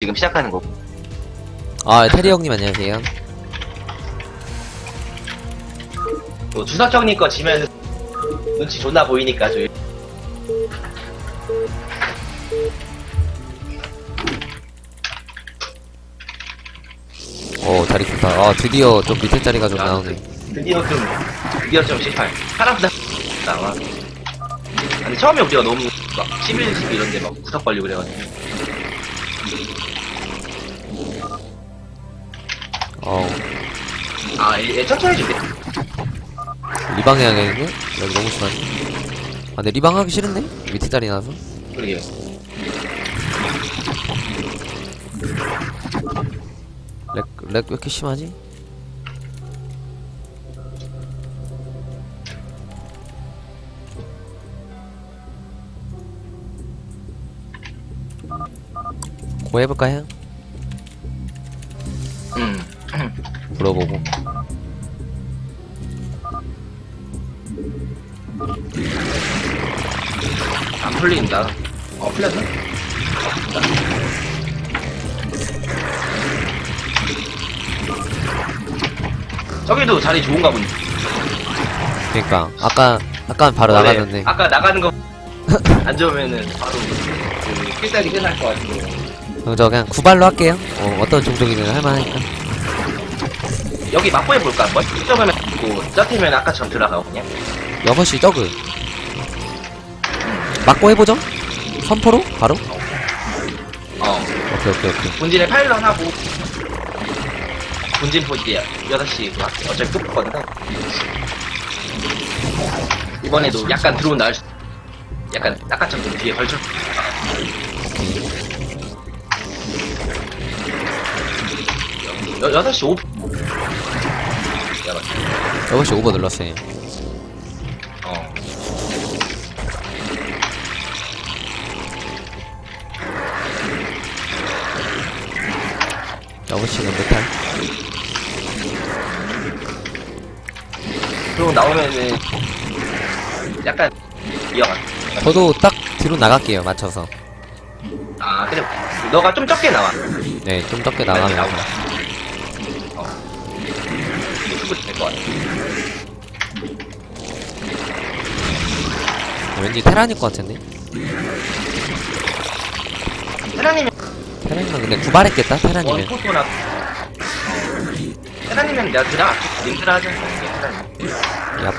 지금 시작하는 거. 아, 테리 형님 안녕하세요. 또 주석 형님 거 지면 눈치 존나 보이니까 저희. 오, 자리 좋다. 아, 드디어 좀 밑에 자리가 좀 나오네. 드디어 좀 드디어 좀 실패. 사람들 나와. 아니 처음에 우리가 너무 막 11, 12 이런데 막 구석 걸리고 그래가지고. 아, 얘, 얘 천천히 줄게. 리방 해야겠는데? 여기 너무 심하네. 아, 근데 리방 하기 싫은데? 밑에 자리 나서. 그러게. lag, lag 왜 이렇게 심하지? 고 해볼까요? 음. 물어보고. 안 풀린다. 어? 어, 풀렸다. 저기도 자리 좋은가 본데. 그니까, 아까, 아까 바로 원래 나갔는데. 아까 나가는 거 안 좋으면은 바로 그 필살기 끝날 것. 그럼 저 그냥 구발로 할게요. 어, 어떤 종족이든 할만하니까. 여기 막고 해볼까 한번? 점을 있고 쩌티면 아까처럼 들어가고 그냥. 6시 저그. 맞고 해보죠? 선포로? 바로? 어. 오케이, 오케이, 오케이. 본진에 파일런 하고 본진 포지야 6시 그 할게. 어차피 끝거든 이번에도 약간 들어온 날 약간 아까처럼 좀 뒤에 걸쳐 여, 6시 5 6시 오버 눌렀어 요. 어. 여시는 메탈. 그리고 나오면은 약간 이어가 저도 딱 뒤로 나갈게요, 맞춰서. 아 그래 너가 좀 적게 나와 네, 좀 적게 나가면. 어. 충분히 될 것 같아 왠지 테란일 것 같은데? 테라님이 테란이면 근데 구발했겠다, 테란이면. 원포토나 테라님은 내가 드라 님드라 하자 야,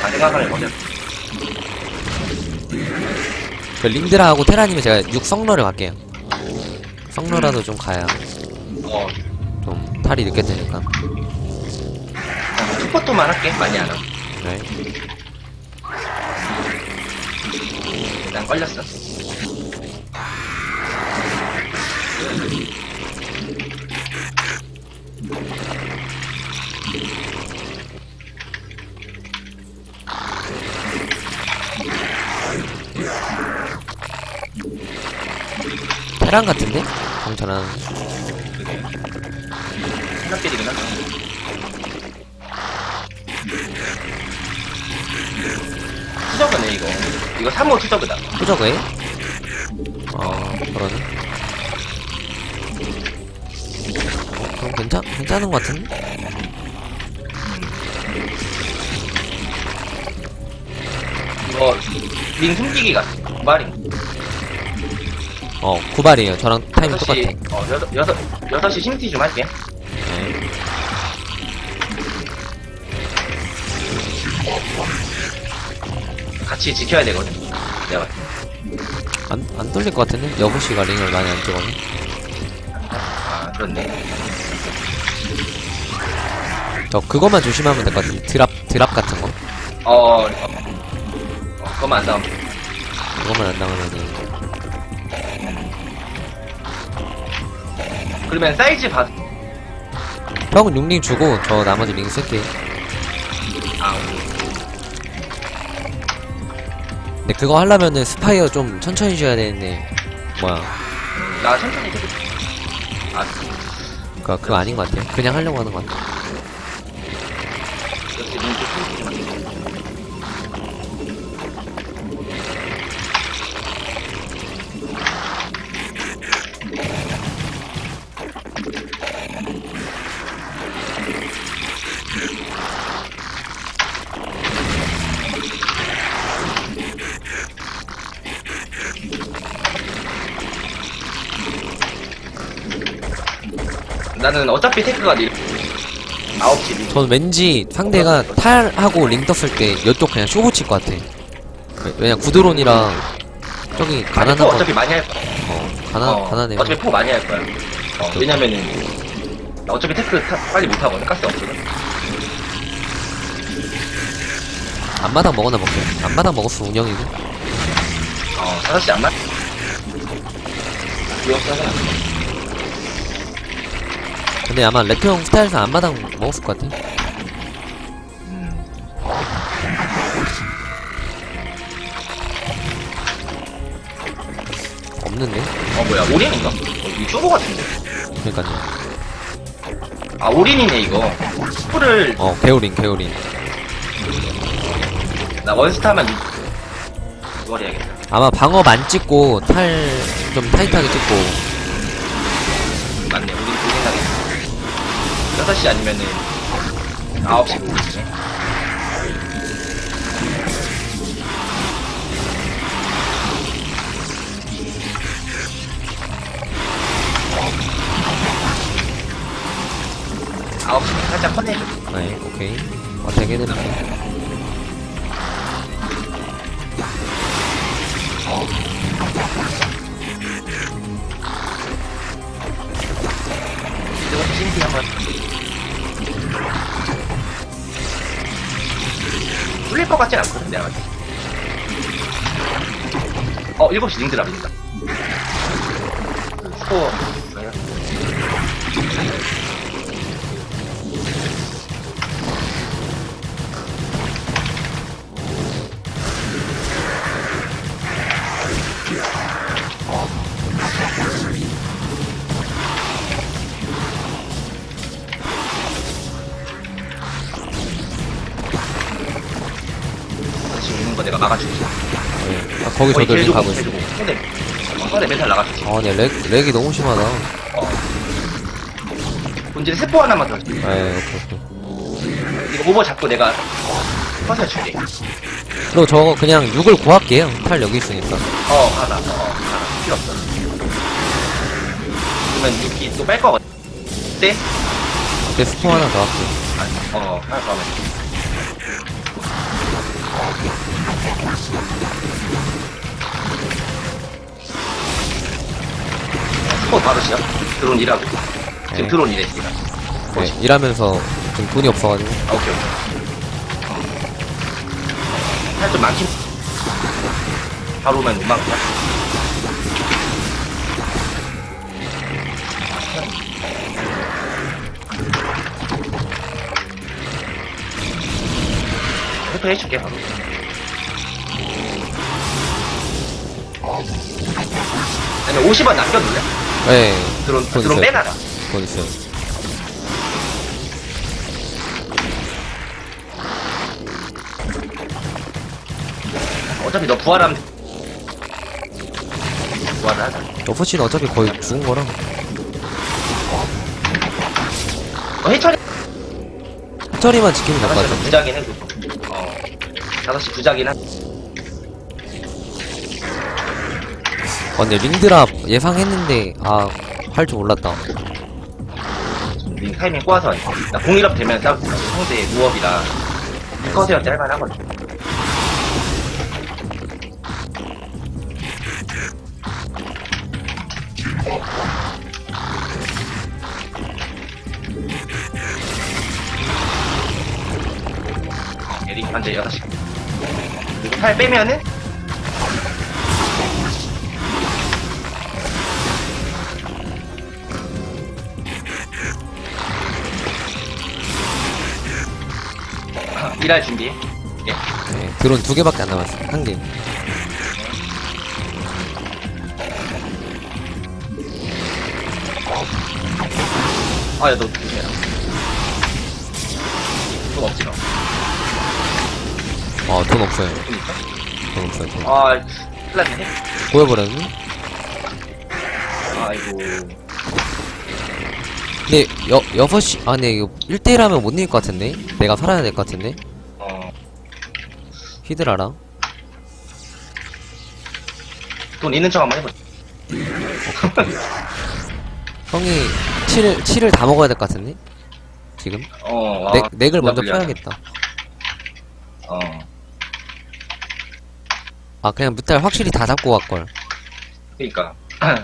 다 생각을 해보자 그 링드라하고 테란이면 제가 6 성러를 갈게요. 성러라도 좀 가야 어 좀 탈이 늦게 되니까. 투포토만 할게 많이 안 하고 네. 일단 걸렸어 테란 같은데? 강철한. 이거 3호 추적이다 후저그에? 어, 그러네. 어, 그럼 괜찮, 괜찮은 것 같은데? 이거 링 숨기기 같아 말이 어, 구발이에요. 저랑 타이밍 똑같아. 6시 어 여섯 여섯 여섯 시 심티 좀 할게 같이 지켜야 되거든 내가 안, 안 뚫릴 것 같은데? 여보씨가 링을 많이 안 찍어서. 아 그렇네 저 그것만 조심하면 될 것 같은데. drop, drop 같은 거. 어, 어, 어, 어 그거만 안 나오면 그것만 안 당하면은. 그러면 사이즈 봐 형은 6링 주고, 저 나머지 링 쓸게 근데 그거 하려면은 spire 좀 천천히 줘야 되는데, 뭐야. 나 천천히 해도 아 그니까 그거 아닌 것 같아요. 그냥 하려고 하는 것 같아. 나는 어차피 테크가 내 9시 리전 왠지 상대가 탈하고 링 떴을 때 이쪽 그냥 쇼부 칠것 같아. 왜- 왜냐 구드론이랑 저기 가난한 포 거, 어차피 많이 할 거야. 어, 가난 어, 가난해. 어차피 포 많이 할 거야. 어, 왜냐면은 나 어차피 테크 타- 빨리 못 하거든. 가스 없거든. 앞마당 먹었나 볼게. 앞마당 먹었어 운영이고. 어, 5시 안 맞. 위험하잖아. 근데 아마 레토 형 스타일에서 앞마당 먹었을 것 같아. 음. 없는데? 어 뭐야 올인인가? 어, 이거 같은데. 그러니까요. 아 올인이네 이거. 스프를 어 개우린 개우린. 나 원스타만 유... 이걸 해야겠다. 아마 방업 안 찍고 탈 좀 타이트하게 찍고 6시 아니면은 9시 올인이네. 아홉 시 살짝 커내줘. 네 오케이 어 되게 되네 것 같진 않거든, 내가 봤을 때. 어, 7시 링드 라빈다. 그 스코어, 거기 저도 가고 있어 개주고. 손에, 어, 손에 멘탈 나가줄게. 어, 네, 렉, 렉이 너무 심하다. 어. 본질에 세포 하나만 더. 네, 오케이, 오케이. 이거 오버 잡고 내가 퍼서 줄게. 그리고 저 그냥 6을 구할게요. 탈 여기 있으니까. 어, 가다. 어, 가다. 필요 없어. 그러면 이또뺄 거거든. 네? 그때 스포 하나 더 할게요. 아, 어, 더 하면 돼. 스포 바로 시작. 드론 일하고. 지금 네. 드론 일해, 지금. 네, 일하면서 좀 돈이 없어가지고. 아, 오케이, 오케이. 살좀 많긴. 바로 오면 못 막냐? 해도 해줄게, 바로. 아니, 50원 남겨둘래? 네, 드론, 돈 드론 있어요. 빼놔라. 돈 있어요. 어차피 너 부활하면 부활을 하자. 러프치는 어차피 거의 죽은 거라. 어, 해철이 해처리만 지키면 될 것 5시는 같은데. 부자긴 해도. 어. 5시 부자긴 한. 어, 근데 링드랍 예상했는데, 아, 할 줄 몰랐다. 링 타이밍 꼬아서. 나 공일업 되면 싸우 상대 무업이라 때 할만하거든. 에릭 현재 6시. 그리고 팔 빼면은 일할 준비해. 예. 네, 드론 두 개밖에 안 남았어. 한 개. 아, 야, 너 조심해라. 돈 없지, 너. 어, 돈 없어요. 돈 있어? 돈 없어요. 돈. 아, 큰일 났네. 보여버렸니? 아이고. 근데, 여, 여섯 시, 아, 근데 이거 1대1 하면 못 이길 것 같은데? 내가 살아야 될 것 같은데? 어, 히드라랑. 돈 있는 척 한번 해보자. 형이 7을, 7을 다 먹어야 될 것 같은데? 지금? 어, 와. 넥, 넥을 먼저 불리하네. 펴야겠다. 어. 아, 그냥 무탈 확실히 다 잡고 갈걸. 그니까.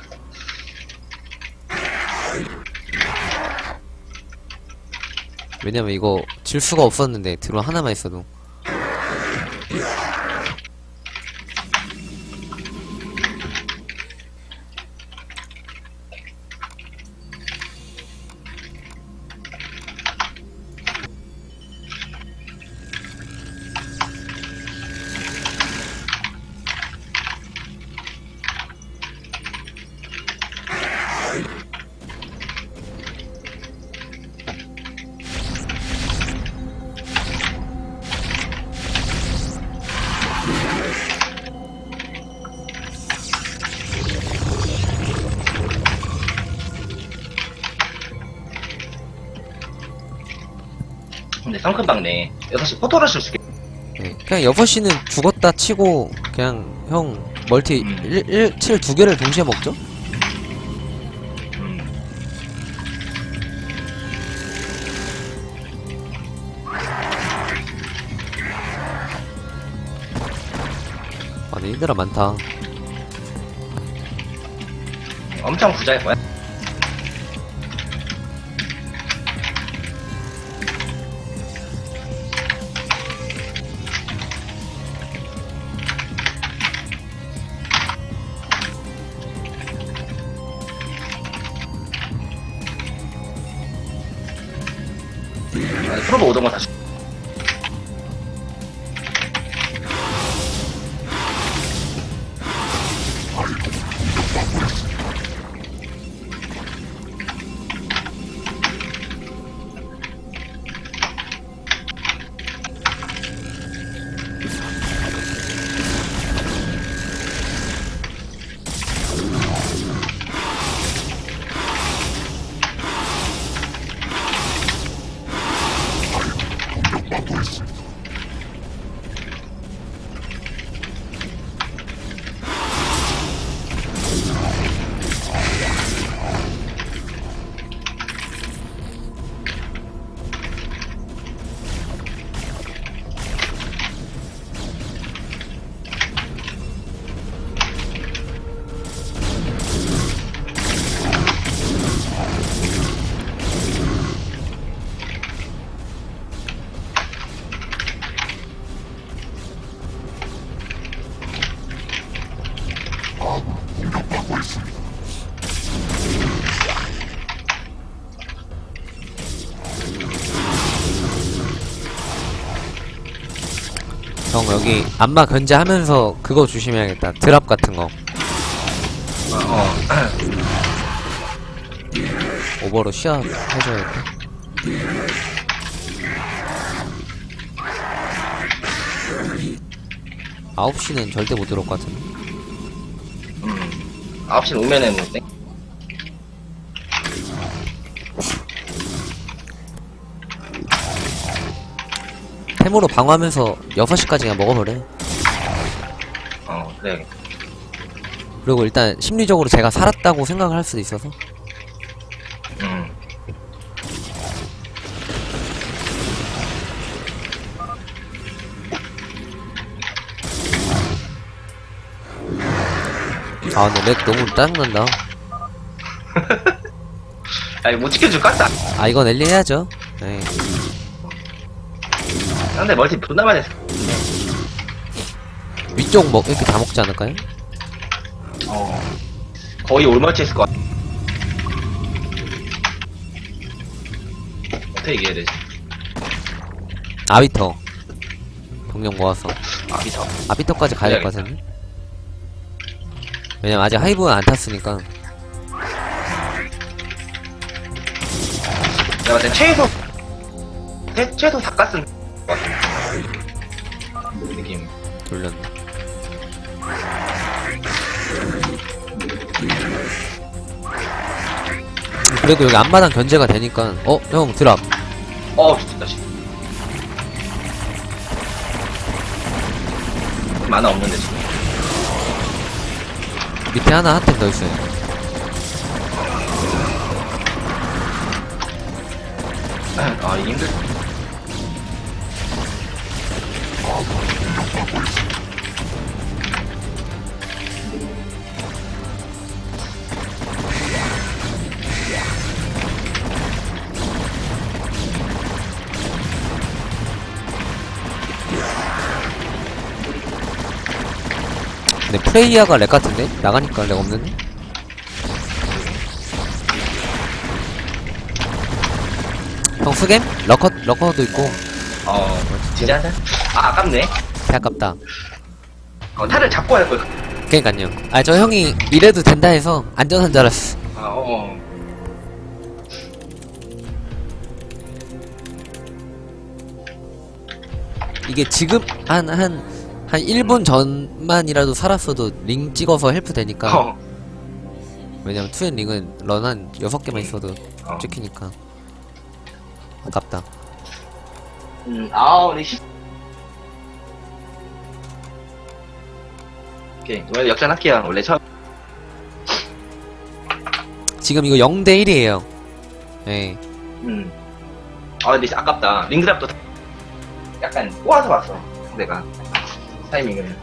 왜냐면 이거 질 수가 없었는데, 드론 하나만 있어도. 성큰방네. 6시 포토러시를 줄게. 네. 그냥 6시는 죽었다 치고, 그냥 형, 멀티 음. 1, 1, 7 두 개를 동시에 먹죠? 음. 아, 근데 히드라 많다. 엄청 부자일 거야. 안마 견제하면서 그거 조심해야겠다. 드랍 같은 거. 어, 어. 오버로 시야 해줘야겠다. 아홉 시는 절대 못 들어올 것 같은데. 음. 9시 오면은 뭐, 땡. 템으로 방어하면서 6시까지 그냥 먹어버려. 어, 그래. 그리고 일단 심리적으로 제가 살았다고 생각을 할 수도 있어서. 음. 아, 근데 렉 너무 짜증난다. 아니, 못 지켜줄까? 나. 아, 이건 엘리 해야죠. 네. 상대 멀티 존나 많이 했어. 위쪽 먹, 이렇게 다 먹지 않을까요? 어. 거의 올멀티 했을 것 같아. 어떻게 얘기해야 되지? 아비터. 병력 모아서. 아, 미쳐. 아비터까지 가야 될 것 같은데? 왜냐면 아직 하이브는 안 탔으니까. 내가 봤을 땐 최소, 최, 최소 같아. 느낌. 돌렸네. 그래도 여기 앞마당 견제가 되니까 어? 형 드랍 어, 좋다, 씨. 만화 없는데, 지금. 밑에 하나 한 템 더 있어요 아, 이게 힘들. 근데 프레이야가 lag 같은데? 나가니까 lag 없는데? 형 수겜? lurker, lurker도 있고 어, 진짜 한 아, 아깝네. 배 아깝다 어, 탈을 잡고 할 걸. 그니까요 아 저 형이 이래도 된다 해서 안전한 줄 알았어 아, 어. 이게 지금 한 한 한 1분 전만이라도 살았어도 링 찍어서 help 되니까 어. 왜냐면 투엔 링은 런 한 6개만 있어도 어. 찍히니까 아깝다 음, 아, 우리 시... 오케이. 오늘 역전할게요. 원래 처음. 지금 이거 0대 1이에요 예 음. 아, 근데 아깝다. 링드랍도 약간 꼬아서 봤어. 내가. 타이밍을.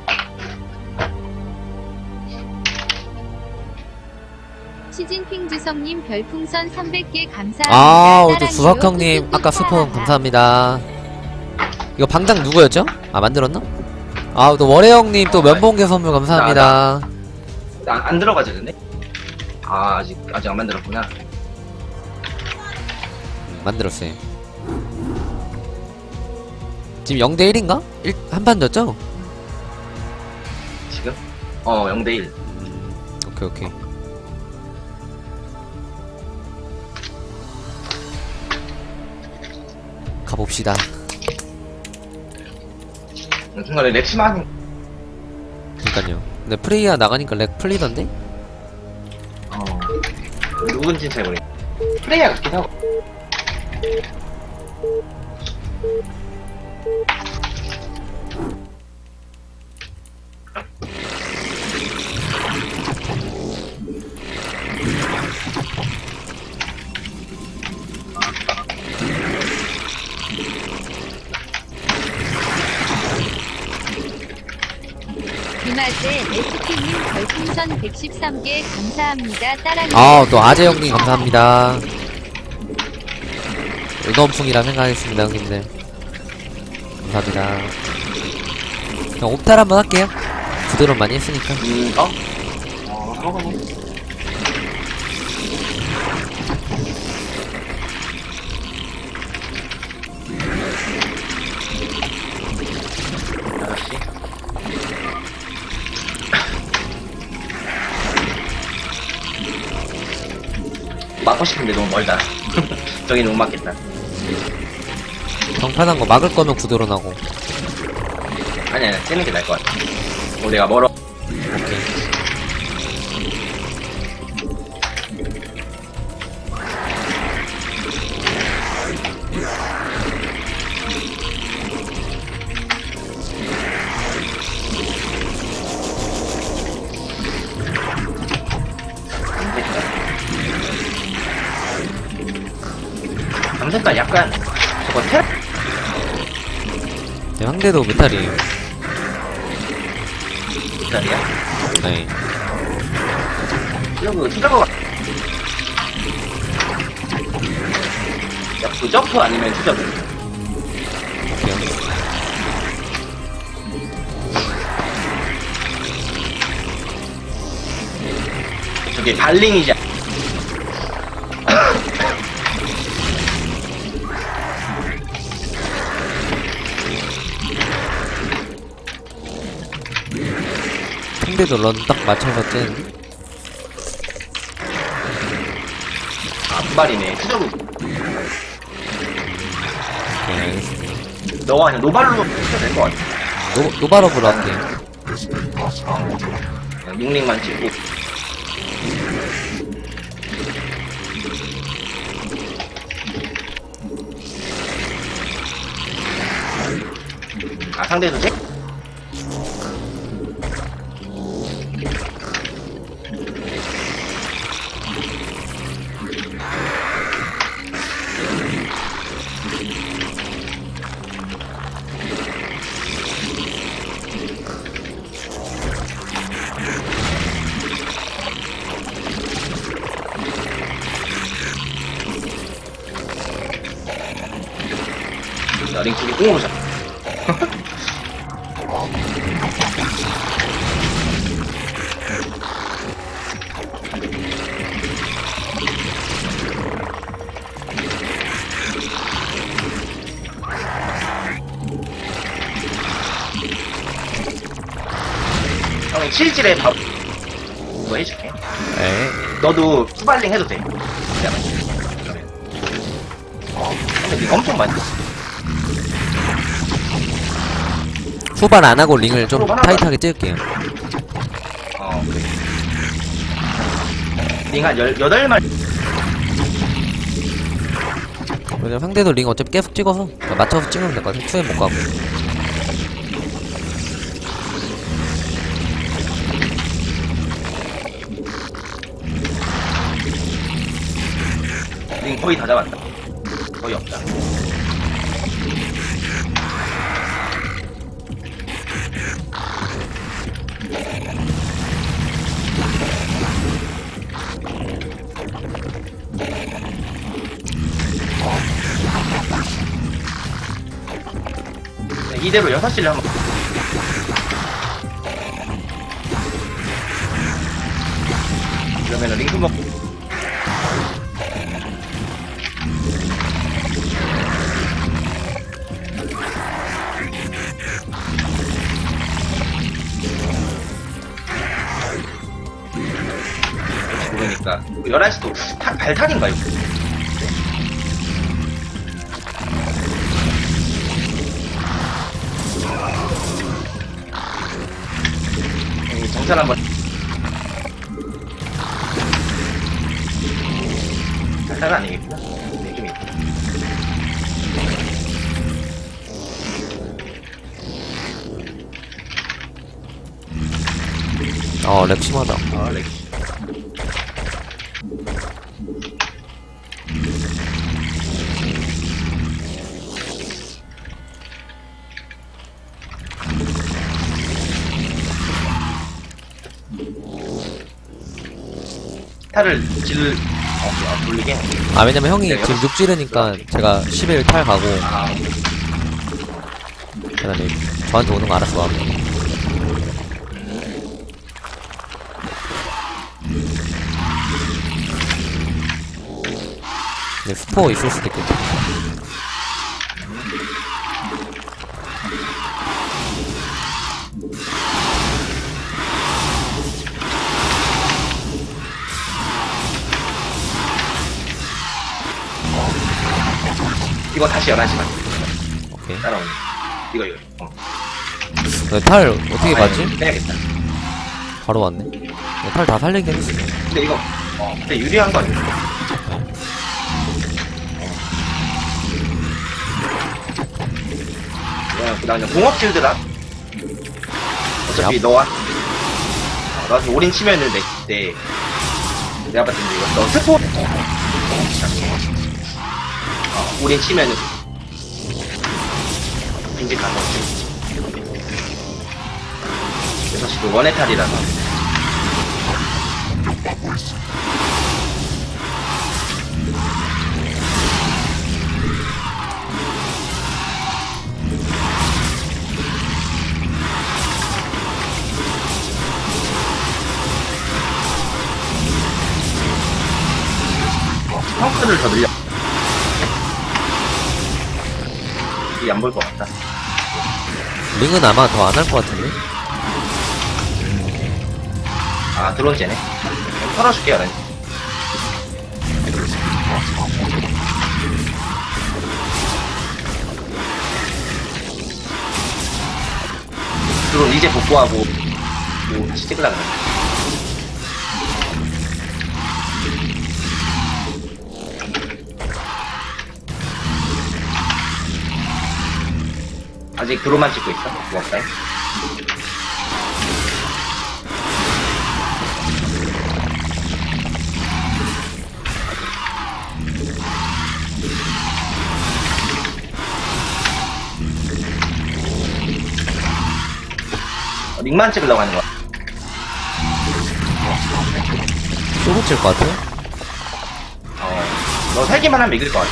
시진핑 주성님 별풍선 300개 감사합니다. 아, 또 사랑해요. 주석형님, 아까 사랑하. 감사합니다. 이거 방장 누구였죠? 아, 만들었나? 아, 또 월혜형님 또 면봉개 선물 감사합니다. 안, 안 들어가죠, 근데? 아, 아직, 아직 안 만들었구나. 만들었어요. 지금 0대 1인가? 한판 졌죠? 지금? 어, 0대 1. 오케이, 오케이. 가봅시다. 순간에 렉시만 그니까요. 근데 프레이야 나가니까 렉 풀리던데? 어. 누군지는 잘 모르겠 프레이야 같기도 하고. 김아재 레스키님 별풍선 113개 감사합니다. 따랑이. 아, 또 아재 형님 감사합니다. 의검풍이라 생각하겠습니다, 형님들. 감사합니다. 그냥 옵탈 한번 할게요. 부드러 많이 했으니까. 음, 어? 어. 맞고 싶은데 너무 멀다. 저기는 못 맞겠다. 정판한 거 막을 거면 구도로 나고. 아니야, 아니야, 떼는 게 나을 것 같아. 어, 내가 멀어. 오케이. 밤색깔 약간, 저거 테 네, 상대도 메탈이에요. 색깔이야? 네. 수작업 같 야, 그 점프 아니면 수작업. 오케이. 저게 발링이지. 상대도 런 딱 맞춰서. 아, 분발이네. 수작업. 오케이, 알겠습니다. 너가 그냥 노발로 해도 될것 같아. 노, 노바럽으로 할게요. 그냥 링링만 찍고. 아, 상대도 잭? 칠질에 밥, 뭐 해줄게. 에 너도 후발링 해도 돼. 근데 링 엄청 많이 썼어. 후반 안 하고 링을 좀. 타이트하게 찍을게요. 어, 그래. 링한 열, 여덟 마리. 왜냐면 상대도 링 어차피 계속 찍어서 그러니까 맞춰서 찍으면 될것 같아. 투에 못 가고. 링 거의 다 잡았다. 거의 없다. 네, 이대로 6시를 한번 모르니까 11시도 타, 발탁인가 이거 여기 정찰 한번. 발탁은 아니겠구나. 네, 좀 있다 어, 렉 심하다. 탈을 질, 어, 아, 돌리게? 아, 왜냐면 형이 네, 지금 6 지르니까 제가 11 탈 가고, 아, 그 다음에 저한테 오는 거 알아서 하고. 네, 스포 있을 수도 있겠다. 이거 다시 11시간 오케이. 따라오네. 이거, 이거. 어. 네, 탈 어떻게 아, 봤지? 빼야겠다. 바로 왔네. 네, 탈 다 살리긴 했어. 근데 이거, 어, 근데 유리한 거 아니야? 야, 그 다음에 공업 실드라? 어차피 얍. 너와, 어, 나한테 올인 치면은 내, 내, 내가 봤을 때 이거, 너 스포, 어, 올인 치면은, 빈직한 거지. 그래서 지금 원의 탈이라서. 펑크를 더 늘려. 이게 안볼 것 같다. 링은 아마 더 안 할 것 같은데? 아, 드론제네. 그럼 털어줄게요, 렌. 드론 이제 복구하고, 뭐, 다시 찍으려고 그래. 아직 드론만 찍고 있어? 고맙다. 어, 링만 찍으려고 하는 거야. 쏘고 칠것 같아? 어, 너 살기만 하면 이길 것 같아.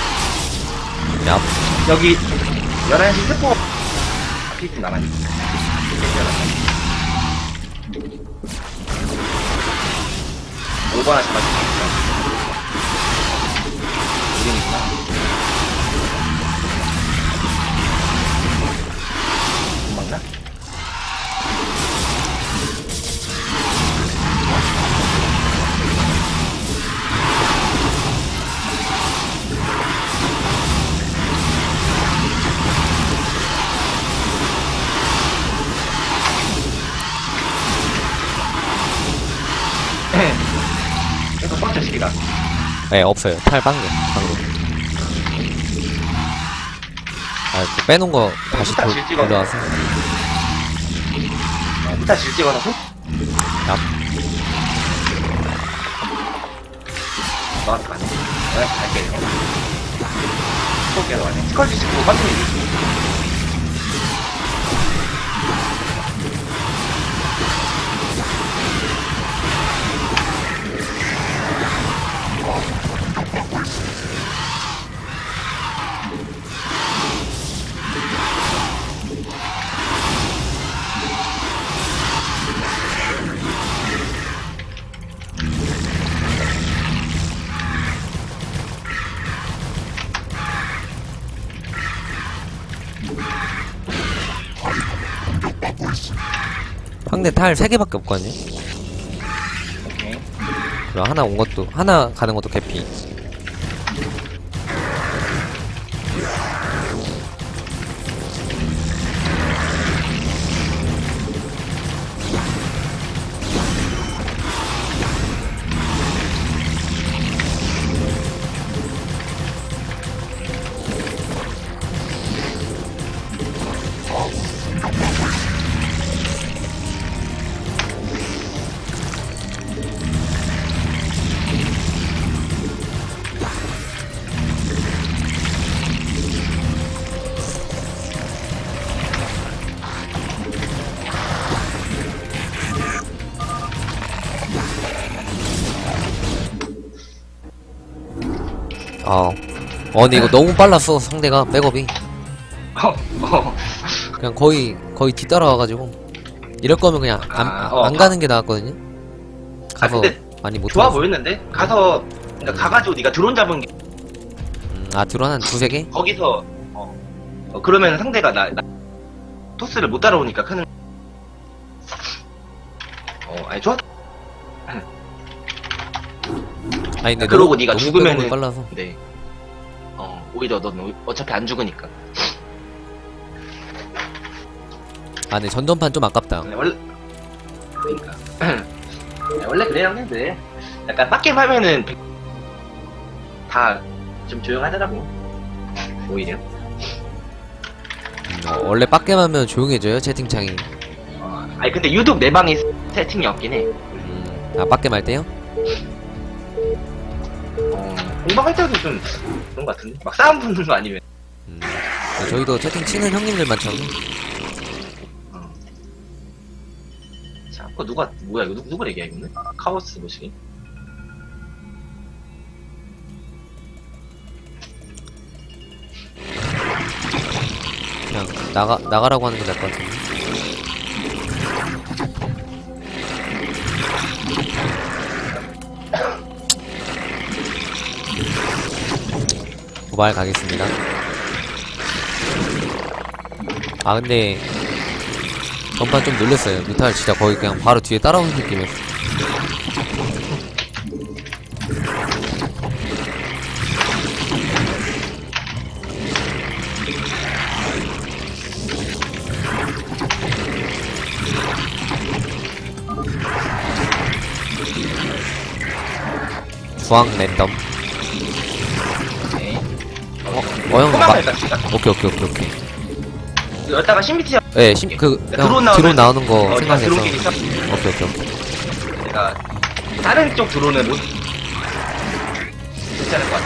야, 여기 11시 스포 피좀 남아있어. 오버 하나씩 맞추 네, 없어요. 탈 방금, 방금. 아, 그 빼놓은 거 다시 일단 돌, 찍어. 돌려와서. 일단 질 찍어서 손. 얍. 너한테 가네. 너한테 갈게. 스코어로 가네. 스컬지 찍고 빠지면 이기지. 상대 탈 3개밖에 없거든요. 오케이. 그리고 하나 온 것도, 하나 가는 것도 개피. 근데 이거 너무 빨랐어, 상대가, 백업이. 어, 어. 그냥 거의, 거의 뒤따라와가지고. 이럴 거면 그냥 안, 아, 어. 안 가는 게 나았거든요. 가서 아, 근데 많이 못 좋아. 보였는데? 가서, 그러니까 가가지고 네가 드론 잡은 게, 음, 아, 드론 한 두세 개? 거기서, 어, 어, 그러면 상대가 나, 나, 토스를 못 따라오니까 큰, 어, 아니, 좋았, 아니, 근데 그러고 너무- 네가 너무 죽으면은- 빨라서. 네. 어, 오히려 넌 오- 어차피 안 죽으니까. 아, 근데 전전판 좀 아깝다. 네, 원래, 그러니까. 네, 원래 그래요, 형님들. 약간 빡겜 하면은, 다 좀 조용하더라고. 오히려. 음, 어, 원래 빡겜 하면 조용해져요, 채팅창이. 어, 아니, 근데 유독 내 방에 세팅이 없긴 해. 음, 아, 빡겜 할 때요? 어, 공방할 때도 좀 그런 것 같은데? 막 싸움 붙는 거 아니면. 음. 네, 저희도 채팅 치는 형님들만 쳐서. 자, 그거 누가, 뭐야, 이거 누, 누구 얘기야, 이거는? 카오스 뭐시기? 그냥 나가, 나가라고 하는 게 나을 것 같은데. 도발 가겠습니다. 아, 근데, 전판 좀 놀랬어요. 뮤탈 진짜 거의 그냥 바로 뒤에 따라오는 느낌이었어. 주황 랜덤. 어, 어, 형, 마. 오케이, 오케이, 오케이, 오케이. 여기다가 신비티 예, 심, 그, 형, 드론 나오면- 드론 나오는 거 어, 생각해서. 드론. 오케이, 오케이, 오케이. 내가 다른 쪽 드론을 못 괜찮을 것 같아.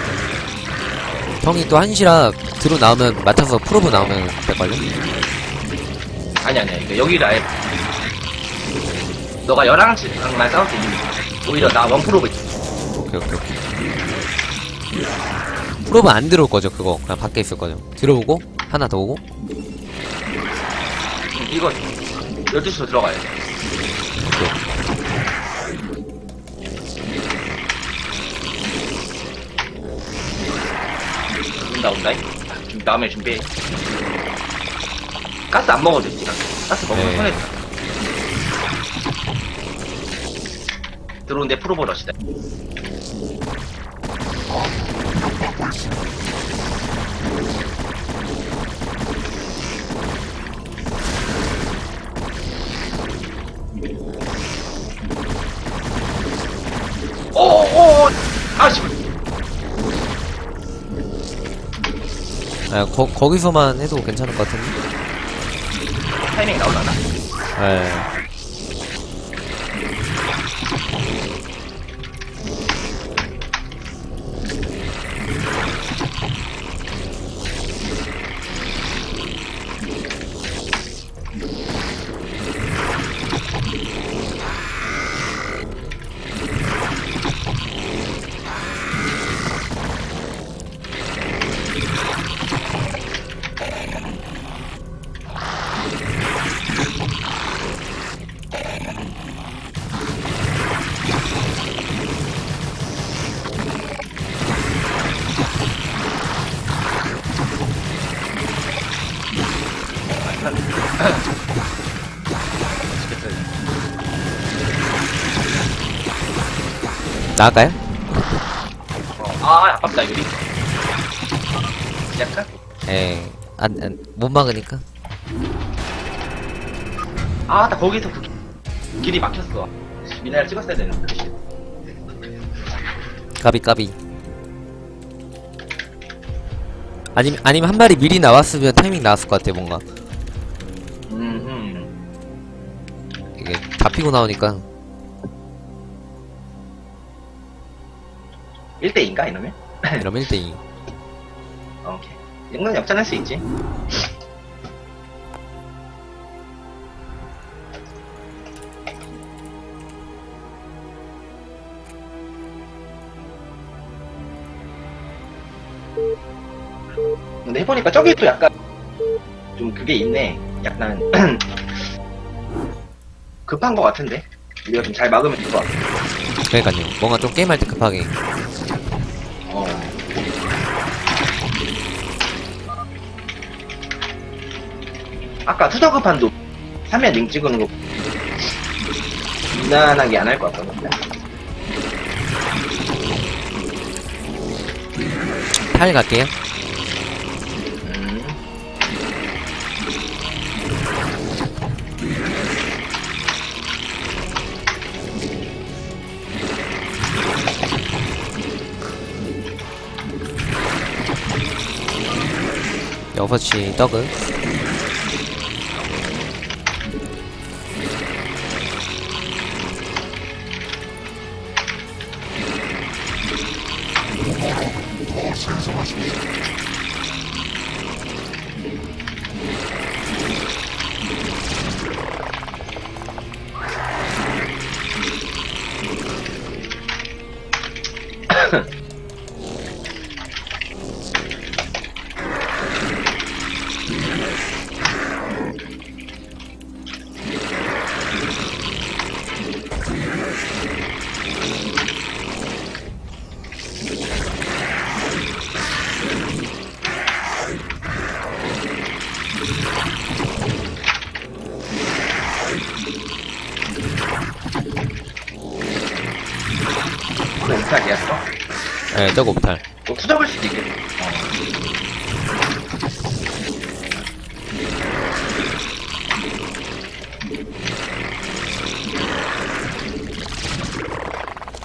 형이 또 한시라 드론 나오면 맞춰서 프로브 나오면 될걸요? 아니. 그러니까 여기를 아예 너가 11시만 싸울 때 이기는 거야. 오히려 나 원프로브 있- 오케이, 오케이, 오케이. 프로브 안 들어올 거죠, 그거. 그냥 밖에 있을 거죠. 들어오고, 하나 더 오고 음, 이거 12시로 들어가야 돼. 온다 온다. 아, 좀 다음에 준비해. 가스 안 먹어도 되지. 가스 먹으면 네. 손해다. 들어온데 프로보 러시다. 거, 거기서만 해도 괜찮을 것 같은데 타이밍 나올라나? 예. 나갈까요? 어, 아 아깝다 유리 시작할까? 예. 안, 안, 못 막으니까. 아나 거기서 그 길이 막혔어 미나를 찍었어야 되는데? 까비, 까비. 아니면, 아니면 한 마리 미리 나왔으면 타이밍 나왔을 것 같아, 뭔가. 음, 이게 잡히고 나오니까. 1대2인가 이러면? 이러면 1대2. 어, 오케이 이 정도는 역전할 수 있지 근데 해보니까 저기 또 약간 좀 그게 있네 약간 급한 것 같은데 우리가 좀 잘 막으면 될 것 같아 그러니까요. 뭔가 좀 게임할 때 급하게. 아까 투저급판도 3면 링 찍는 거 무난하게 안 할 것 같거든요. 탈 갈게요. 음. 여섯 시 떡은.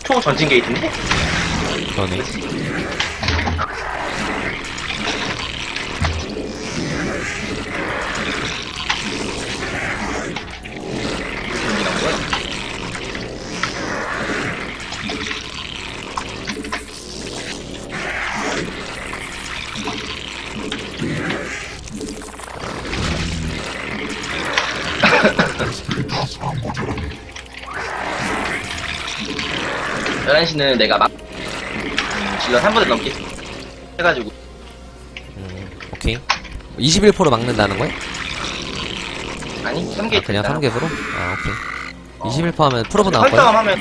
초 전진 게이트인데? 그러네. 시는 내가 막 음, 질러 3분의 넘게 해가지고 음, 오케이. 21%로 막는다는 거야? 아니 3개 아, 그냥 3갭으로? 아 오케이 21% 하면 프로브 나올 거야? 컨싸움 하면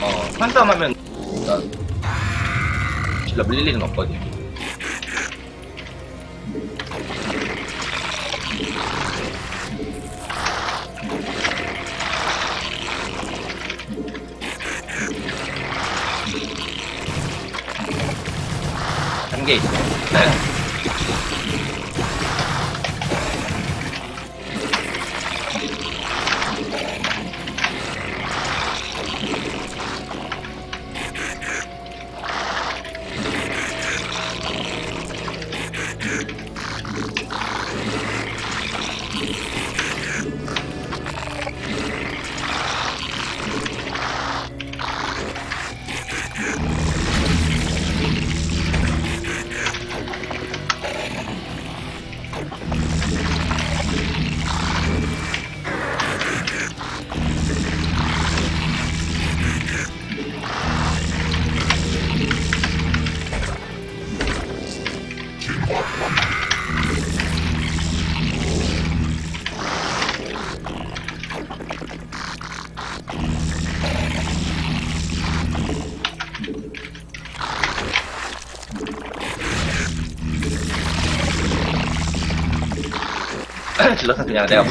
어 컨싸움 하면 그러니까 질러 밀릴 일은 없거든 질러서 그냥 내가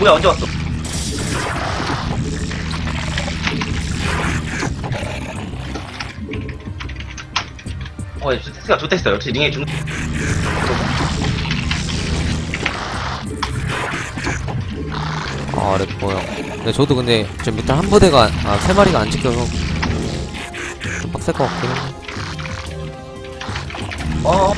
뭐야, 언제 왔어? 어, 테스가 좋댔어. 역시 링에 중, 아렉 뭐야 근데 저도 근데 좀 밑에 한 부대가 아 세 마리가 안 지켜서 좀 빡셀 것 같긴 한데 어,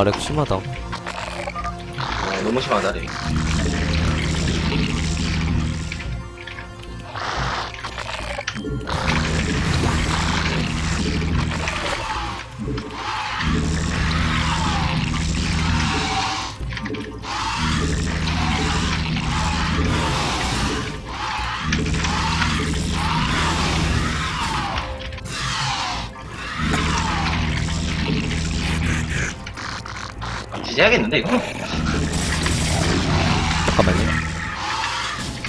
아렉 심하다 어, 너무 심하다, 링. 해야겠는데, 이거? 잠깐만요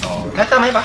어, 탈담 해봐.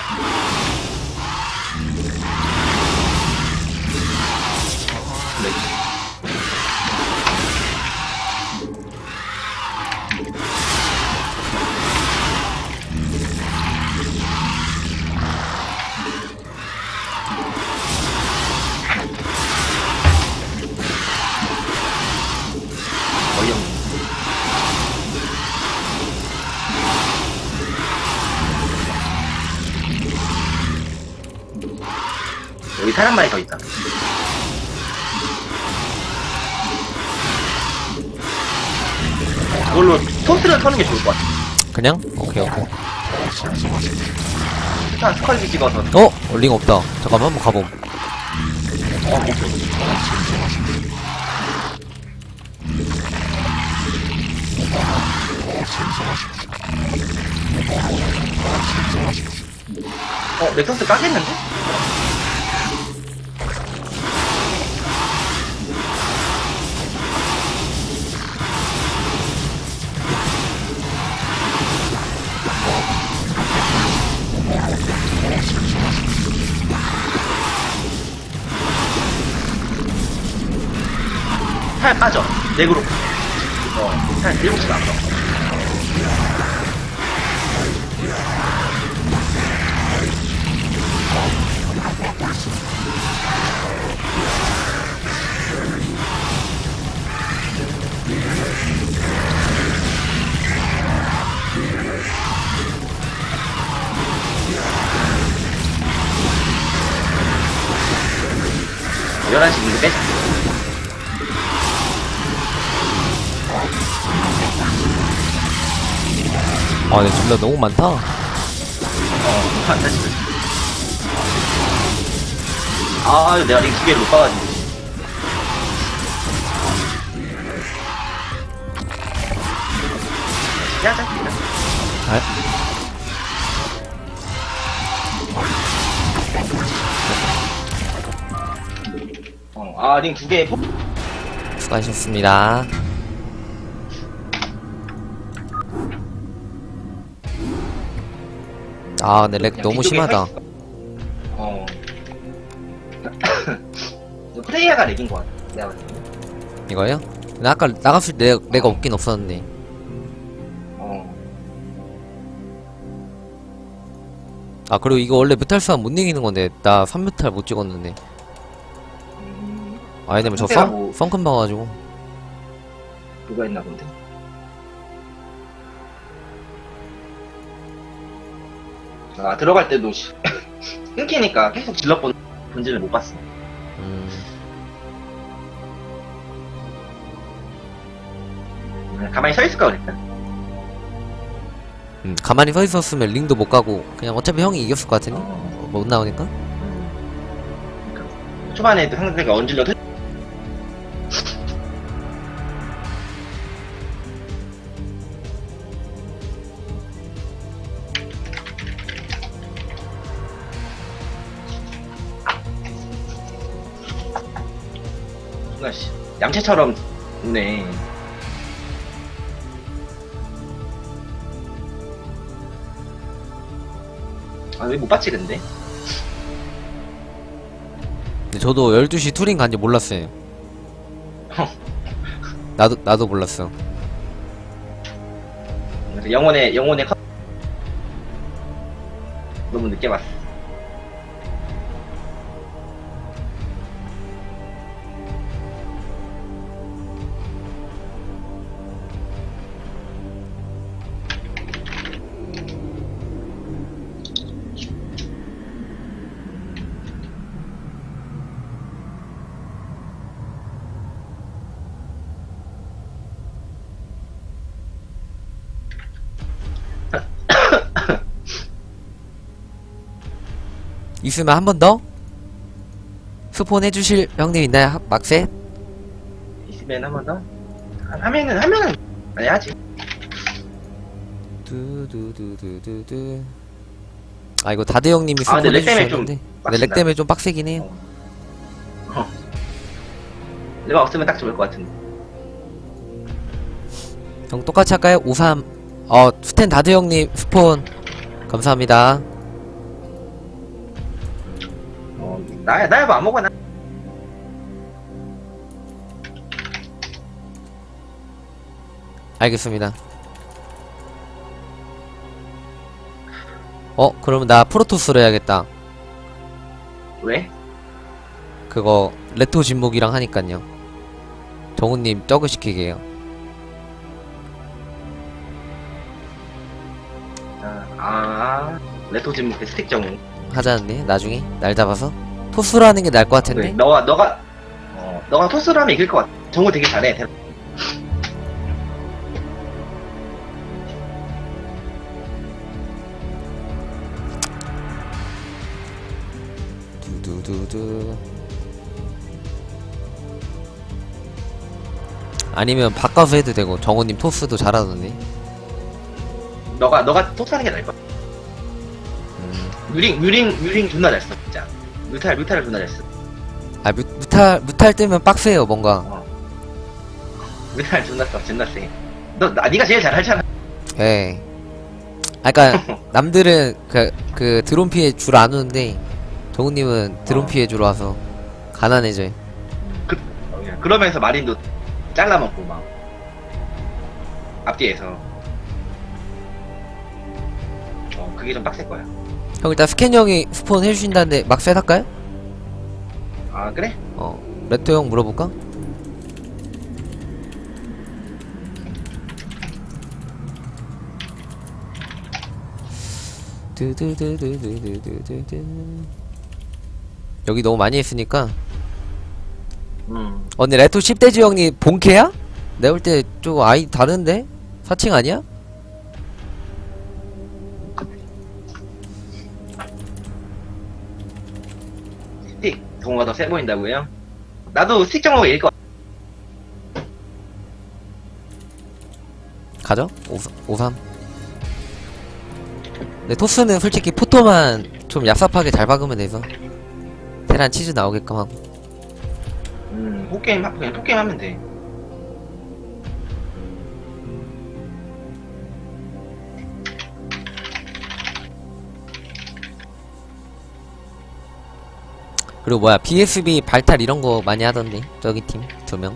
찍어서. 어? 어, 링 없다 잠깐만 한번 가봄 어. 어, 넥서스 까겠는데? 팔 빠져. 넥으로. 어, 팔 7시 나가. 아, 내 질러 너무 많다. 어, 안 다시. 아, 내가 링 두 개를 못 봐가지고. 야자, 아, 어, 아, 링 두 개. 포... 수고하셨습니다. 아, 근데 lag 너무 심하다. 어. 프레이야가 lag인 것 같아. 내가 봤을 때. 이거요? 근데 아까 나갔을 때 lag, lag 없긴 없었는데. 어. 아, 그리고 이거 원래 뮤탈수만 못 이기는 건데, 나 3뮤탈 못 찍었는데. 음, 아, 왜냐면 저 상대가 썬, 뭐- sunken 봐가지고. 그거 있나 본데. 아, 들어갈 때도 씨, 끊기니까 계속 질러본 본질을 못 봤어. 음, 음, 가만히 서 있을 걸 그랬다. 음, 가만히 서 있었으면 링도 못 가고, 그냥 어차피 형이 이겼을 것 같으니? 어. 못 나오니까? 그러니까 초반에도 상대가 언질러 씨, 양채처럼 있네. 아, 왜못 봤지, 근데? 근데 저도 12시 투링 간지 몰랐어요. 나도, 나도 몰랐어. 영혼의 영혼의 컷 너무 늦게 봤어. 있으면 한 번 더? 스폰 해주실 형님 있나요? 하- 막세? 있으면 한 번 더. 한- 하면은 하면은 아니 하지. 두두두두두두. 아 이거 다드 형님이 아, 스폰 근데 렉 때문에 해주셨는데. 좀 근데 렉 빡친다. 때문에 좀 빡세긴 해요. 내가 없으면 딱 좋을 것 같은데. 형 똑같이 할까요? 53. 어 스텐 다드 형님 스폰 감사합니다. 나야 나야 뭐 아무거나. 알겠습니다. 어 그러면 나 프로토스로 해야겠다. 왜? 그거 레토 진목이랑 하니깐요. 정우님 저그 시키게요. 아, 아 레토 진목 스틱 정우. 하자는데 나중에 날 잡아서 토스로 하는 게 나을 것 같은데. 그래, 너가 너가 어 너가 토스를 하면 이길 것 같아. 정우 되게 잘해. 대- 두두두두. 아니면 바꿔서 해도 되고 정우님 토스도 잘하던데. 너가 너가 토스하는 게 나을 것 같아. 음. 뮤링 뮤링 뮤링 존나 잘 써. 진짜. 존나 잘 써. 아 뮤, 뮤탈 뮤탈 뜨면 빡세요 뭔가. 뮤탈 존나 써. 존나 세. 너 나, 네가 제일 잘 하잖아. 예. 아 그니까 남들은 그, 그 드론 피해 줄 안 오는데 정우님은 드론 어. 피해 줄 와서 가난해져요. 어, 그냥 그러면서 marine도 잘라먹고 막 앞뒤에서 어 그게 좀 빡셀 거야 형 일단 스캔 형이 스폰 해주신다는데 막셋 할까요? 아 그래? 어 레토 형 물어볼까? 두두두두두두두두 여기 너무 많이 했으니까 음. 언니 레토 10대 지 형님 본캐야? 내가 볼 때 좀 아이 다른데? 사칭 아니야? 동호가 더 세 보인다고요? 나도 스틱 정보가 같아. 가죠? 5, 3 근데 토스는 솔직히 포토만 좀 얍삽하게 잘 박으면 돼서 테란 치즈 나오게끔 하고 음, 포게임, 하- 그냥 포게임 하면 돼. 그리고 뭐야 BSB 발탈 이런 거 많이 하던데 저기 팀 두 명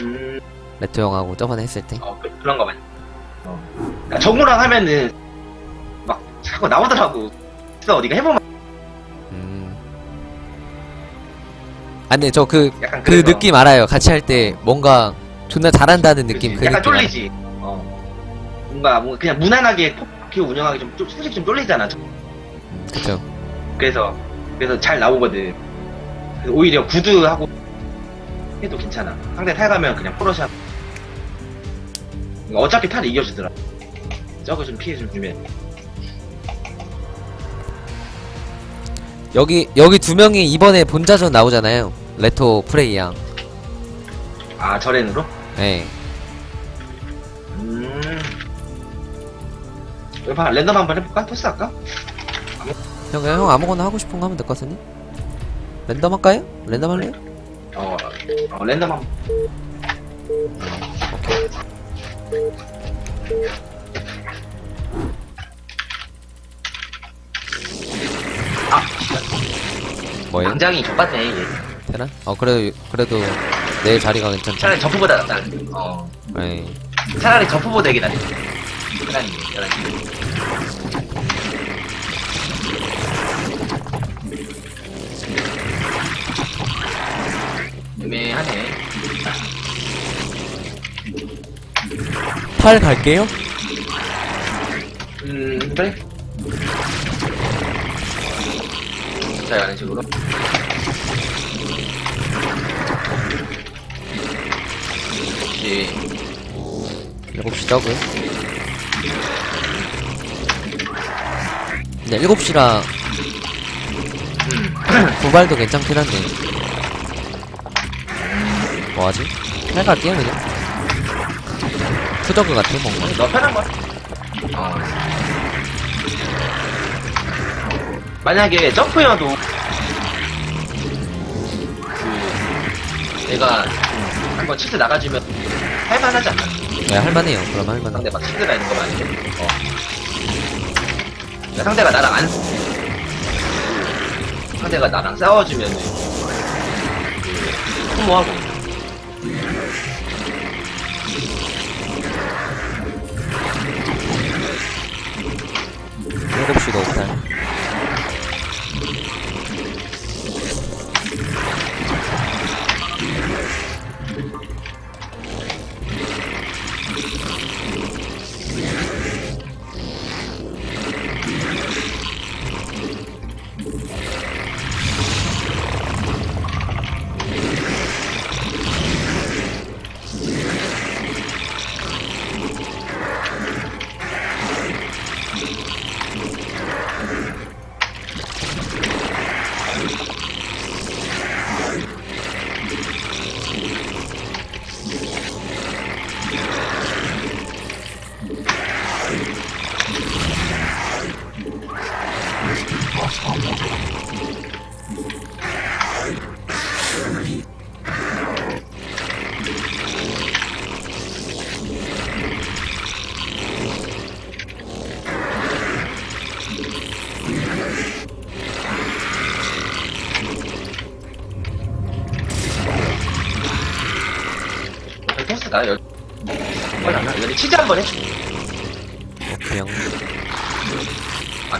음, 레토 형하고 저번에 했을 때 어, 그- 그런 거 많이. 어. 그러니까 정우랑 하면은, 막, 자꾸 나오더라고. 그래서 어디가 해보면 음. 아 근데 저그그 느낌 알아요 같이 할 때 뭔가 존나 잘한다는 느낌 그치, 그 약간 느낌. 쫄리지. 어. 뭔가, 뭐, 그냥 무난하게 포키 운영하기 좀, 좀, 솔직히 좀 쫄리잖아. 음, 그쵸 그래서, 그래서 잘 나오거든. 그래서 오히려 구드하고 해도 괜찮아. 상대 탈 가면 그냥 포러샷. 그러니까 어차피 탈 이겨주더라. 저거 좀 피해 좀 주면. 여기 여기 두 명이 이번에 본자전 나오잖아요 레토 프레이야 아, 저랜으로? 예 음. 봐, 랜덤 한번 해볼까? 토스 할까? 형, 그냥 형 아무거나 하고 싶은 거 하면 될 것 같은데? 랜덤 할까요? 랜덤 할래요? 어, 어 랜덤 한번. 오케이. 아, 뭐예요? 당장이 족같네, 얘. 되나? 어, 그래도, 그래도, 내 자리가 괜찮다. 차라리 저프보다 낫다. 어. 에이. 차라리 저프보다 이게 낫다. 차라리, 차 애매하네. 8 갈게요? 음, 그래. 자, 이런 식으로. 혹시, 7시 더블. 근데 7시랑 음, 구발도 괜찮긴 한데. 뭐하지? 8 갈게요, 그냥. 투저그 같아, 뭔가. 너 편한 거야. 어. 만약에 점프여도 그 내가 좀 한번 치즈 나가주면 할만하지 않나? 네, 할만해요. 그럼 할만해. 상대 막 치즈가 있는 거 말이야. 어. 그러니까 상대가 나랑 안 상대가 나랑 싸워주면은 그 소모하고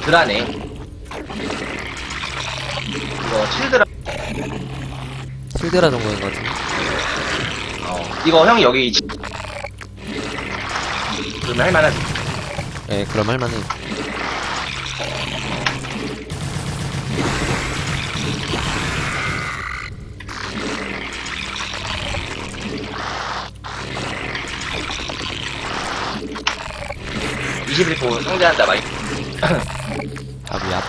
드라네. 이거 칠드라 칠드라 정도인 것 같은데. 어 이거 형 여기 지- 그러면 할만하지. 예, 그럼 할만해.2 1포 상대한다 마이 앞이 앞.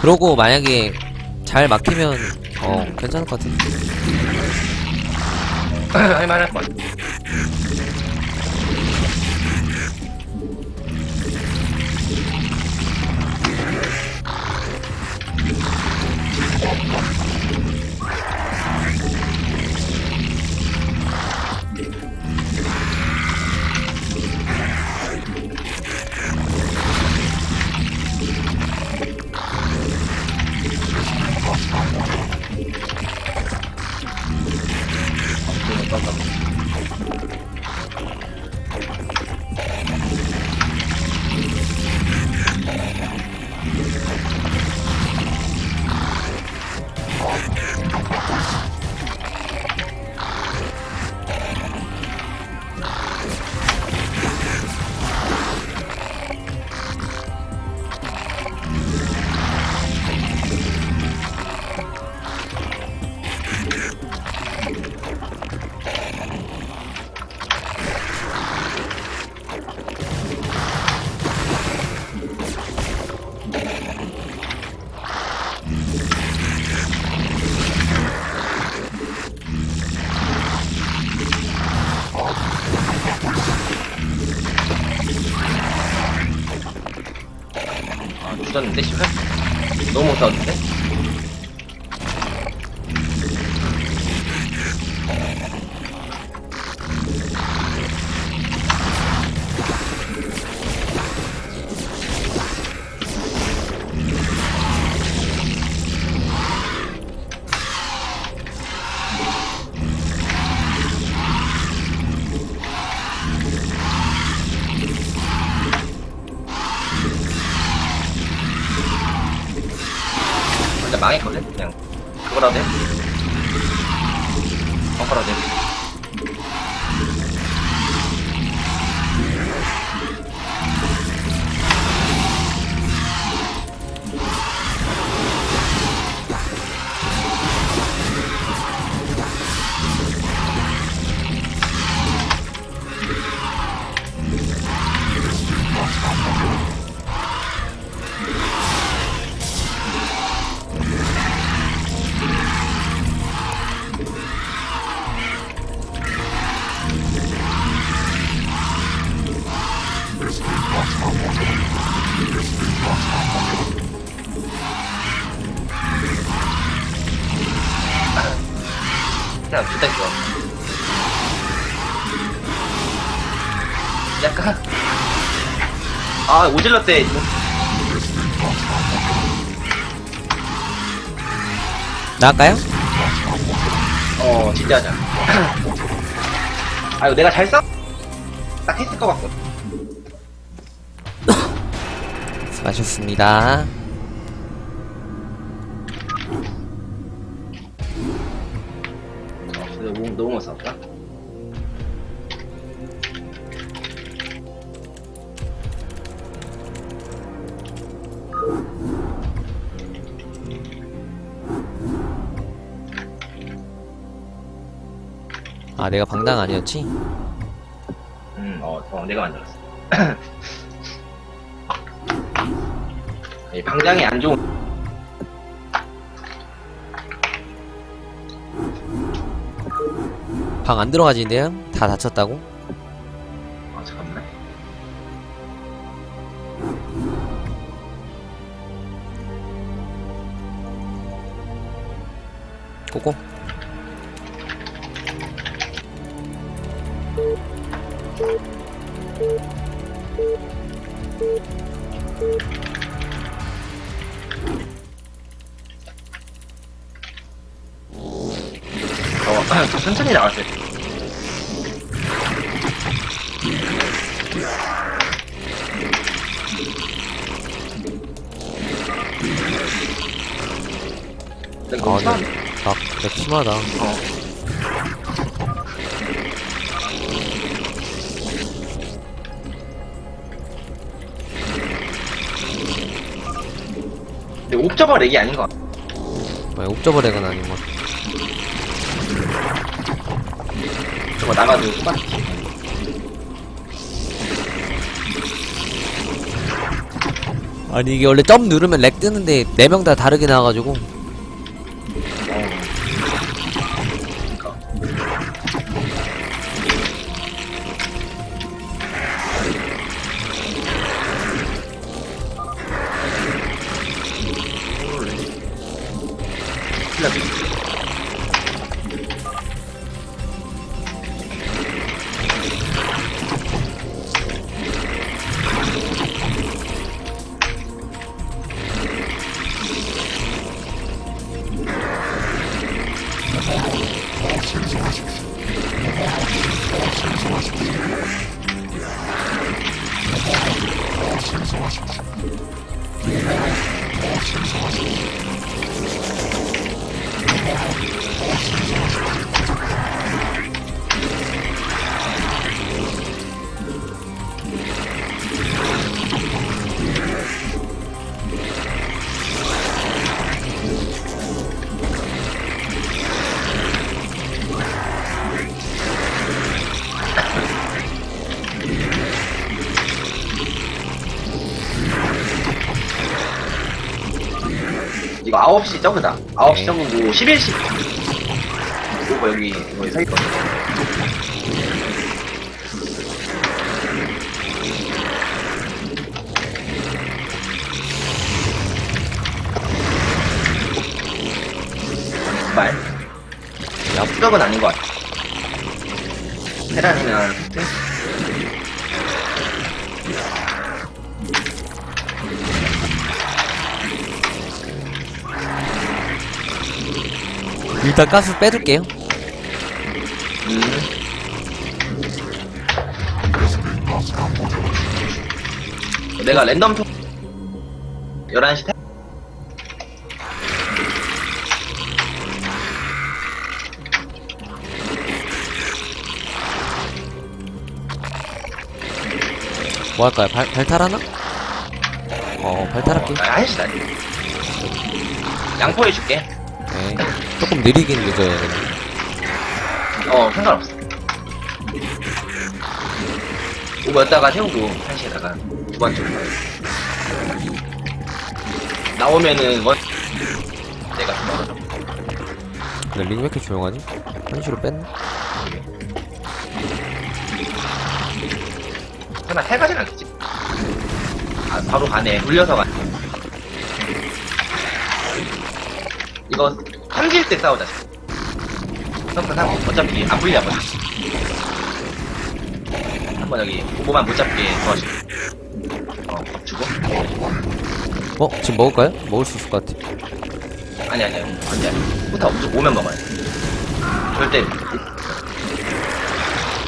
그러고 만약에 잘 막히면 어 괜찮을 것 같은데 때 나갈까요? 어, 진짜 하자. 아, 이거 내가 잘 싸? 딱 했을 것 같거든. 수고하셨습니다 방당 아니었지? 음, 어, 어 내가 만들었어. 이 방장이 안 좋은. 방 안 들어가지는데요? 다 다쳤다고? 아, 잠깐만. 꼬꼬 심하다 어. 근데 옵저버 렉이 아닌 것 같아. 왜 옵저버 렉은 아니고. 저거 나가도 똑같아. 아니, 이게 원래 점 누르면 렉 뜨는데, 네 명 다 다르게 나와가지고. 9시 저그다. 9시 네. 저그고 11시. 이거 여기 여기 서 있거든. 말. 야, 부적은 아닌 것 같아. 일단 가스 빼둘게요. 음. 내가 랜덤 통 11시 태... 뭐 할까요? 발, 발탈하나? 어, 발탈할게. 아, 1시 다 양포 해줄게. 네. 조금 느리긴 늦어요. 어, 상관없어. 오버였다가 세우고, 1시에다가 두 번째 오버. 나오면은 원, 내가 좀. 근데 링왜 이렇게 조용하지? 한시로 뺐네? 설마 해가진 않겠지? 아, 바로 가네. 물려서 가. 이거, 삼질 때 싸우자. 점프 하고, 어차피 안 불려, 뭐. 한번 여기, 오버만 못 잡게 도와줘. 어, 밥 주고. 어? 지금 먹을까요? 먹을 수 있을 것 같아. 아니, 아니, 아니. 안 돼. 후타 무조건 오면 먹어야 돼. 절대.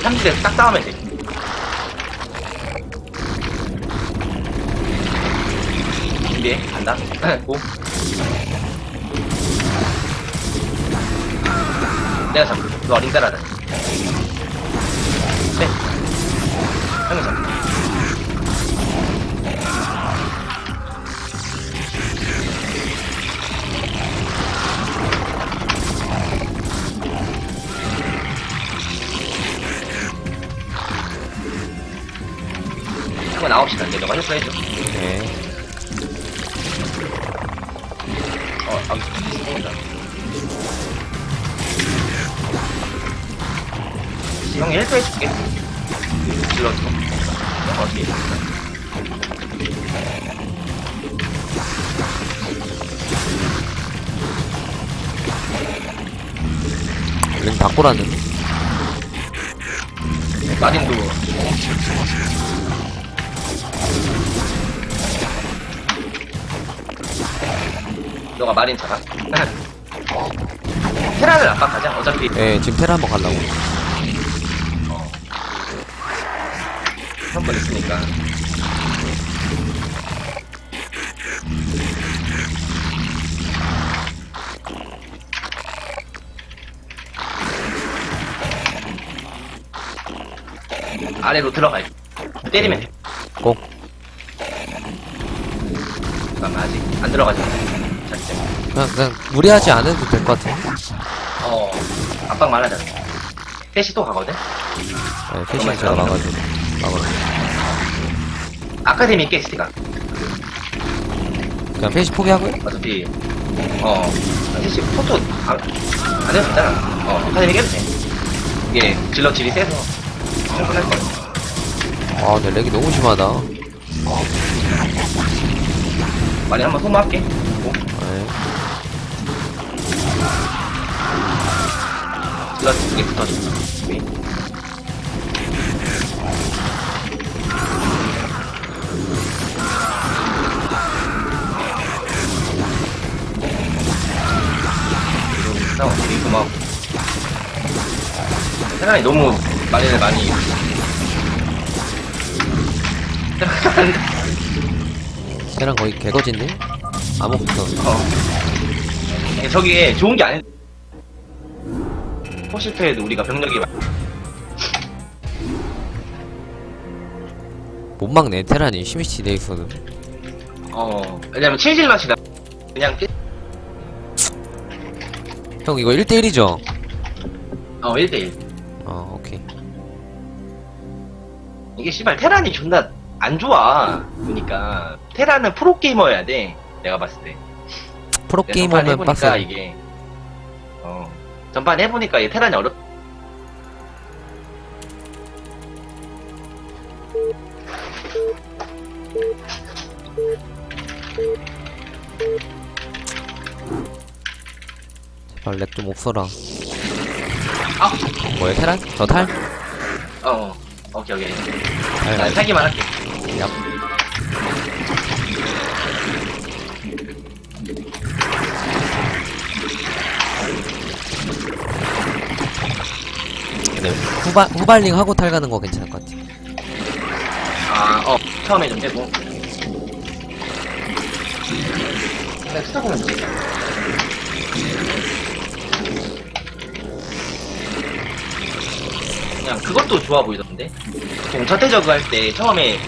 삼질 때딱 싸우면 돼. 준비해. 간다. 고. 내가 잡고. 너 어린 따라다. 네. 형이 잡고. 한번 9시 간대. 너가 헬스 해줘. 네. 1 빼줄게. 질러줘. 어디? 링 바꾸라는? 나딘도. 너가 마린 차가 테라를 압박하자 어차피 예 지금 테라 한번 가려고 아래로 들어가. 때리면 돼. 꼭. 잠깐만, 아직 안 때문에. 그냥, 그냥 무리하지 않아도 될 것 같아. 어, 압박만 하잖아. 셋이 또 가거든? 네, 패션 제가 막아줘. 막아줘. 아카데미 게스트가. 그냥 패시 포기하고요? 어차피, 어, 셋이 포토 안, 안 해도 되잖아. 어, 아카데미 깨도 돼. 이게 질러 질이 세서 충분할 거야. 아, 근데 렉이 너무 심하다. 많이 한번 소모할게. 어, 네. 질러 두개. 오케이. 싸워, 되게 고마워. 세상이 너무 많이들 많이. 걔랑 거의 개거진데? 아무것도. 어. 저기에 좋은 게 아닌. 포실패에도 우리가 병력이 많- 못 막네, 테란이. 심시티 돼 있어도. 어, 왜냐면 칠질럿이다. 그냥 깨- 형, 이거 1대1이죠? 어 1대1. 어, 오케이. 이게 씨발 테란이 존나 안 좋아. 그러니까 테란은 프로 게이머여야 돼. 내가 봤을 때. 프로 게이머면 해보니까 빡세. 이게 어 전판 해보니까 이 테란이 어렵. 제발 렉 좀 없어라. 아, 뭐야, 테란? 저 탈? 어, 오케이 오케이. 탈, 난 탈. 살기만 할게. 얍. 근데 후바, 후발링 하고 탈 가는 거 괜찮을 것 같아. 아, 어, 처음에 좀 되고. 근데 스타 보면 좋겠다. 그냥 그것도 좋아 보이던데? 보통 저태저그 할 때 처음에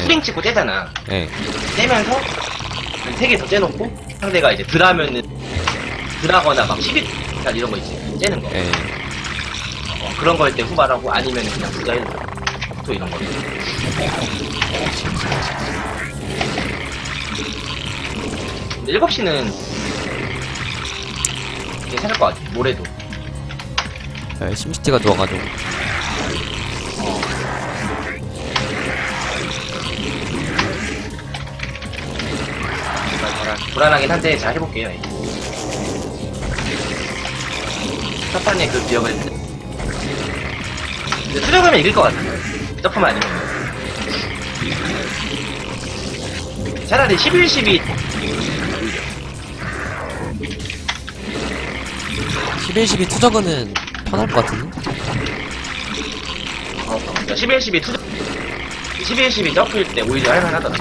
스링 찍고 째잖아. 예. 째면서 세개더 째놓고 상대가 이제 드라면은 드라거나 막 12달 이런 거 있지. 째는 거. 예. 어, 그런 거할때 후발하고 아니면 그냥 부자 해도 또 이런 거. 근데 7시는 괜찮을 것 같아. 모레도. 예, 심시티가 좋아가지고. 불안, 불안하긴 한데 잘 해볼게요. 예. 첫 판에 그 기억을. 근데 수정하면 이길 것 같아요. 점프만 아니면. 차라리 11, 12 11, 12 투저그는 편할 것 같은데? 어, 그러니까 11, 12 투자 11, 12 점프일 때 오히려 할만하더라.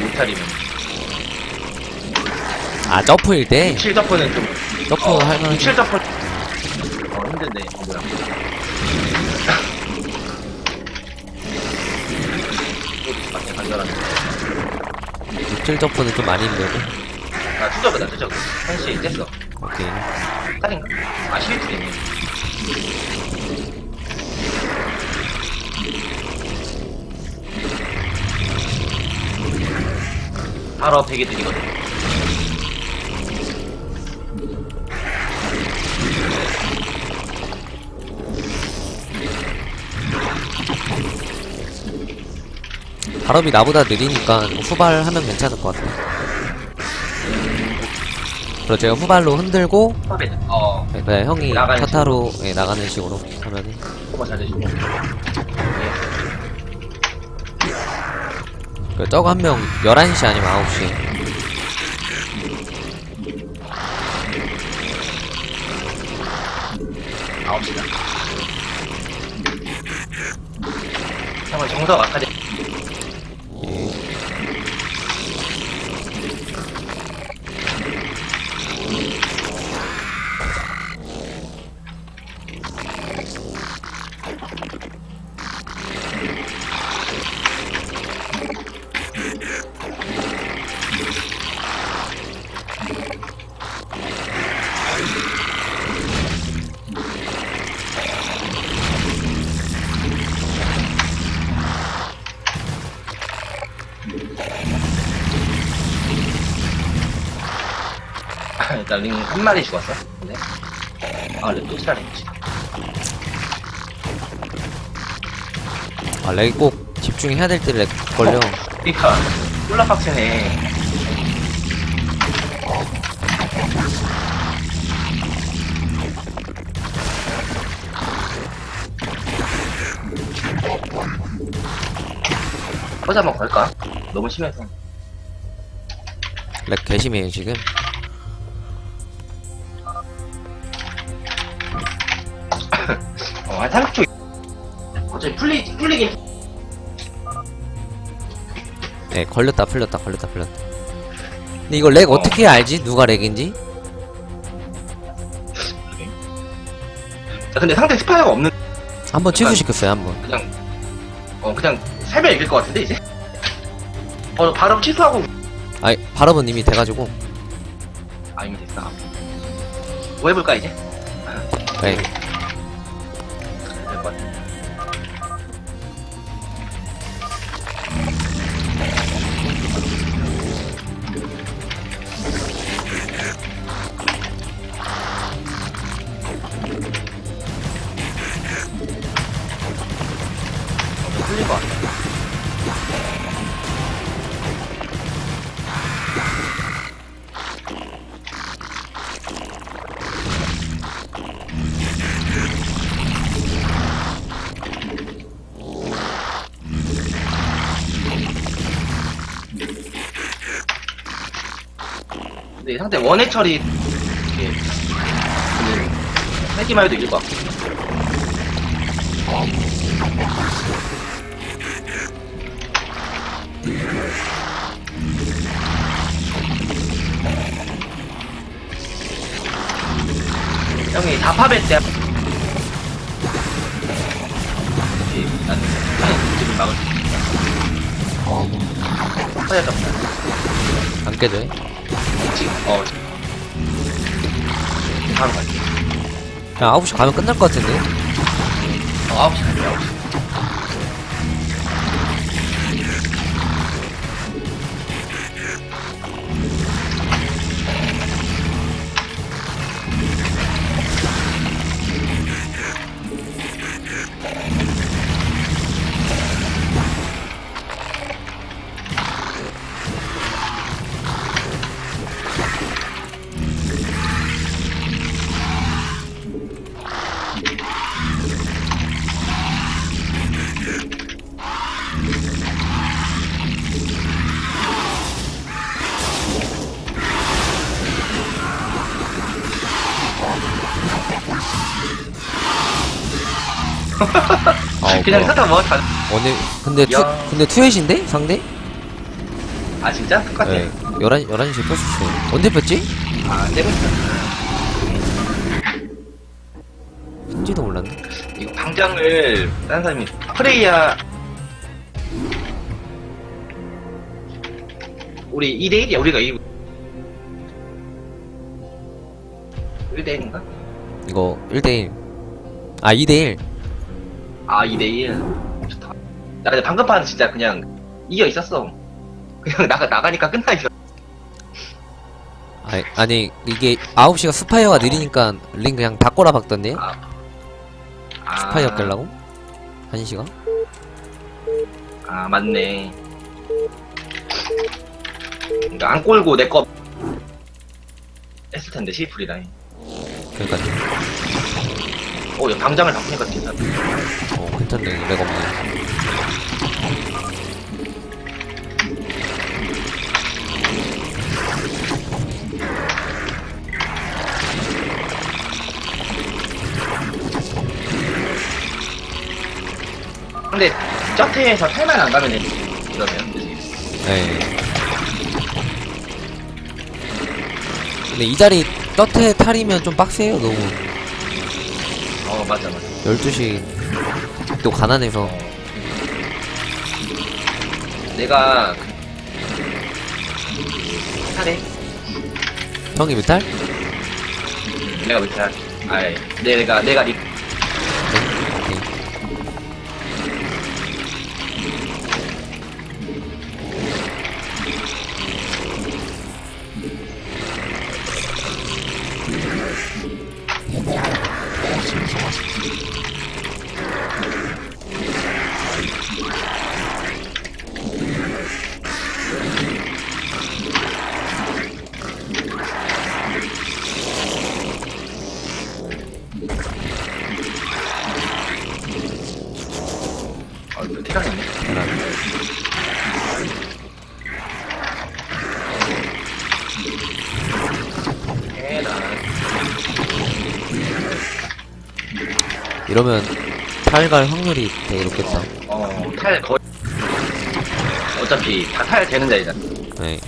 못하리면. 아, 점프일 때? 7 점프는 좀. 점프 어, 할만하지. 7 점프. 어, 힘든데, 뭐야. 밖에 간절한데. 6질 점프는 좀 많이 힘들고. 아, 투저그다, 투저그. 한시 뗐어. 오케이. 딸인가? 아, 11주 됐네. 바로 베개 드리거든. 발업이 나보다 느리니까 후발하면 괜찮을 것 같아요. 그리고 제가 후발로 흔들고, 어, 네, 형이 나가는 타타로 예, 나가는 식으로 하면은. 잘 되시고. 예. 그 저거 한 명 11시 아니면 9시. 아홉 시다. 형은 정석 아카 한 마리 죽었어. 네. 아, 렉또 치라래. 아 렉이 꼭 집중해야 될 때 렉 걸려 그니까, 콜라 빡치네. 허자 한번 걸까? 너무 심해서. lag 개심해요 지금 걸렸다 풀렸다 걸렸다 풀렸다 근데 이거 lag 어떻게 알지? 누가 lag인지? 자, 근데 상대 spire가 없는, 한번 취소시켰어요 한번 그냥, 어, 그냥 살면 이길 것 같은데, 이제? 어, 바로 취소하고. 아이 발업은 이미 돼가지고 아, 이미 됐어. 뭐 해볼까, 이제? 네 상대 원해 처리 이게 그 세기만 해도 같고. 형이 다파벨 때 이, 나는 지금 막을 수 있어 허야 좀안 깨져요? 어. 바로 갈게 그냥 9시 가면 끝날 것 같은데? 어 9시 그냥 뭐야 사탕 먹어 다. 오늘 근데 투, 야. 근데 투엣인데 상대? 아 진짜? 똑같아. 네 11, 11시에 폈었어요 언제 폈지? 아 있어. 핀지도 몰랐네 이거 방장을 다른 사람이 프레이야. 우리 2대 1이야. 우리가 이기고. 1대 1인가? 이거 1대1 아 2대1 아 2대 1. 좋다. 나 근데 방금 판 진짜 그냥 이겨 있었어. 그냥 나가 나가니까 끝나 있어. 아니, 아니 이게 9시가 spire가 느리니까 ling 그냥 다 꼬라 박던데요? 아. 아, spire 깰라고? 1시가? 아 맞네. 그러니까 안 꼴고 내거 했을 텐데 시프리라인. 그러니까 오, 야, 방장을 바꾸니까 진짜. 어 괜찮네 렉 없네 근데 저태에서 탈만 안 가면 돼. 이러면? 네 근데 이 자리 떠태 탈이면 좀 빡세요 너무 어 맞아 맞아. 12시 또 가난해서 내가 탈해. 형이 몇 탈? 내가 왜 탈? 아이 내가 내가 니 이러면 탈갈 확률이 되게 높겠다. 어, 탈 거의. 어차피 다 탈 되는 자리잖아. 네.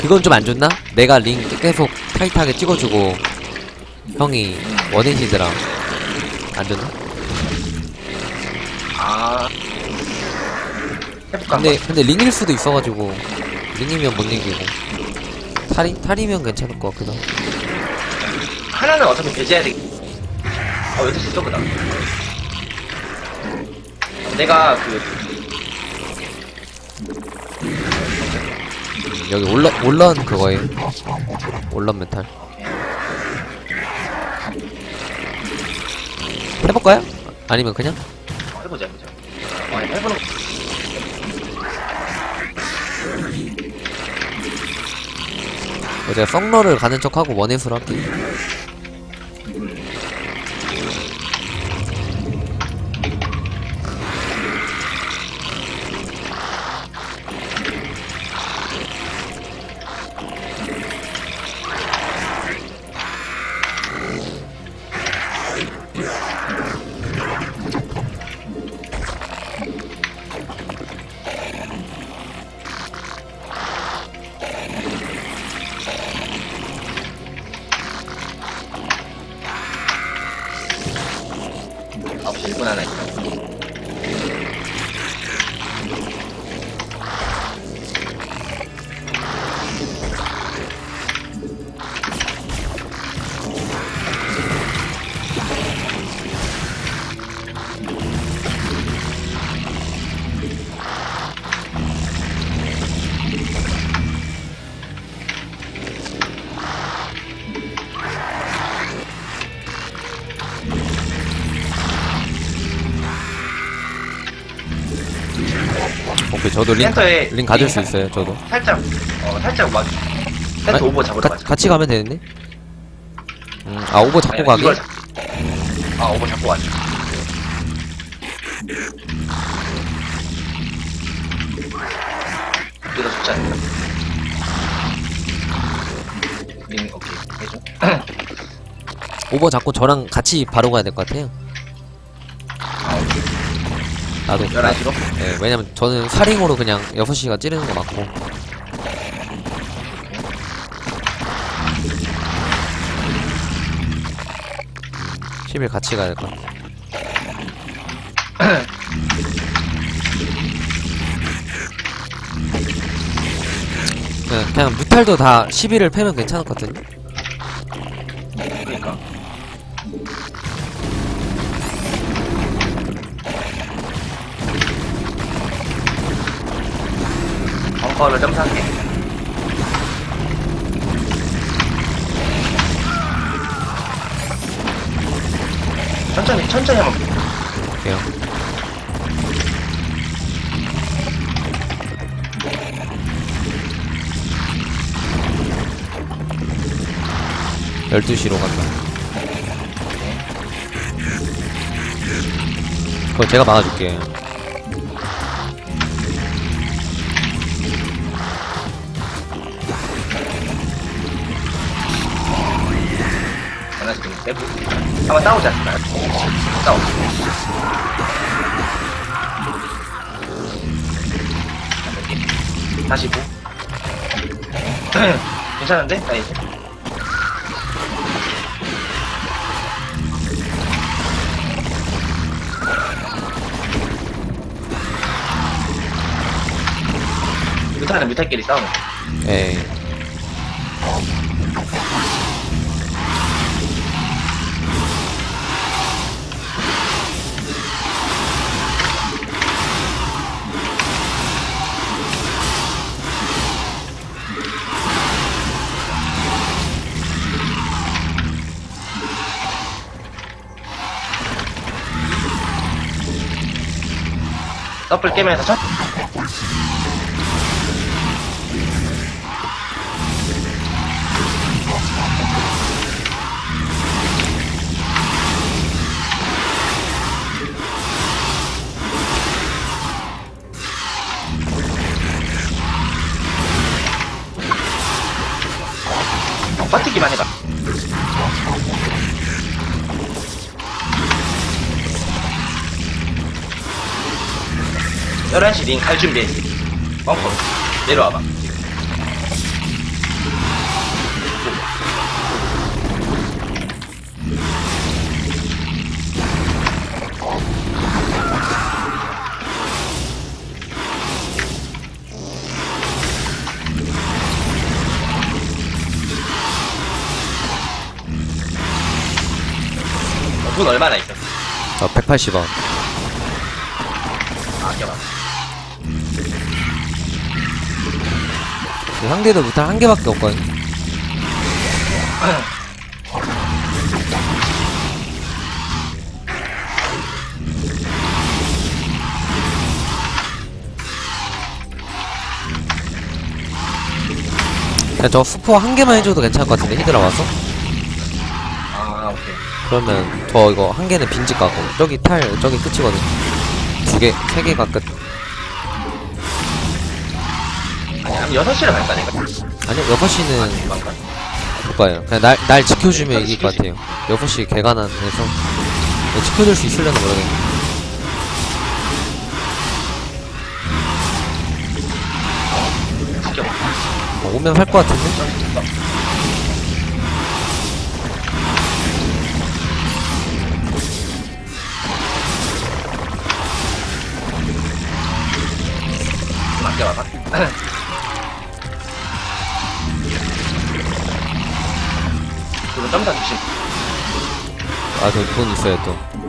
그건 좀 안 좋나? 내가 링 계속 타이트하게 찍어주고 형이 원인시드랑 안 좋나? 아. 해볼까? 근데 근데 링일 수도 있어가지고 링이면 못 이기고 탈이 탈이면 괜찮을 것 같기도 하고. 하나는 어차피 배제해야 돼. 아, 왜 이렇게 저거다. 내가 그, 여기 올라 올런 그거에 올런 메탈 해볼까요? 아니면 그냥 어, 해보자, 해보자. 어, 해보는 거. 어, 제가 썩러를 가는 척하고 원해수를 할게. 저도 ling, 센터에 ling 가질 수 있어요 저도. 살짝, 어, 살짝 막, 센터 아니, over 잡으러 가, 가자. 같이 가면 되는데? 음, 아 over 잡고 아니, 가게? 이걸 잡- 아, over 잡고 가자. 이거 좋지 않나? ling, 오케이. 해줘. over 잡고 저랑 같이 바로 가야 될 것 같아요. 나도. 11시로? 네, 왜냐면 저는 사링으로 그냥 6시가 찌르는 거 맞고. 십1 같이 가야 될 것 같아. 그냥, 그냥 뮤탈도 다 11을 패면 괜찮을 것 같은데? 벙커를 점사할게. 천천히, 천천히 한번. 그래요. 열두 시로 간다. 그거 제가 막아줄게. 한번 싸우자. 싸워. 다시 보. 괜찮은데? 나 이제. 뮤타는 뮤타끼리 싸우는 거. 에이. 서플 깨면서 천? 11시 링갈 준비했어. 벙커. 내려와봐. 어, 돈 얼마나 있어? 저 180원. 상대도 무탈 한 개밖에 없거든. 그냥 저 스포 한 개만 해줘도 괜찮을 것 같은데 히드라 와서? 아, 오케이. 그러면 저 이거 한 개는 빈집 가고 저기 탈 저기 끝이거든. 두 개, 세 개가 끝. 한 6시를 갈까, 내가? 아니요, 6시는 금방가? 못 가요. 그냥 날, 날 지켜주면 이길 것 같아요. 6시 개가난 해서 지켜줄 수 있으려나 모르겠네. 어, 오면 할 것 같은데? 아, 저 돈 있어요, 또.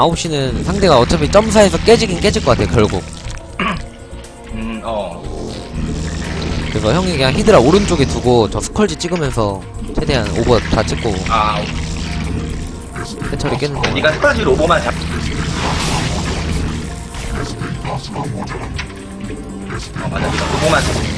9시는 상대가 어차피 점사에서 깨지긴 깨질 것 같아요, 결국. 음, 어. 그래서 형이 그냥 히드라 오른쪽에 두고 저 스컬지 찍으면서 최대한 오버 다 찍고 아, 해처리 깨는 거. 네가 스파지 로보만 잡. 어, 맞아. 로보만 잡.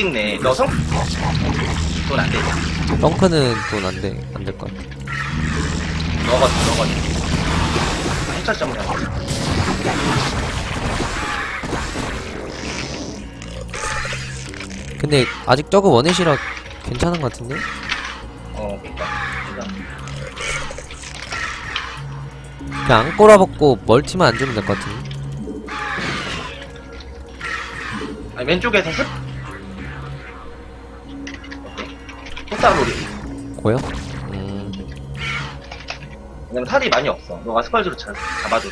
찍네. 너 성? 돈안 되지. 덩크는 돈 안 돼, 안될것 같아. 너가 너가. 해철 점을 하고. 근데 아직 저거 원hit이라 괜찮은 것 같은데? 어, 그니까. 그니까. 그냥 안 꼬라박고 멀티만 안 주면 될 것 같은데? 아니, 왼쪽에서 습. 포사로리. 고요? 음, 왜냐면 탈이 많이 없어. 너가 스펄즈로 잘 잡아줘.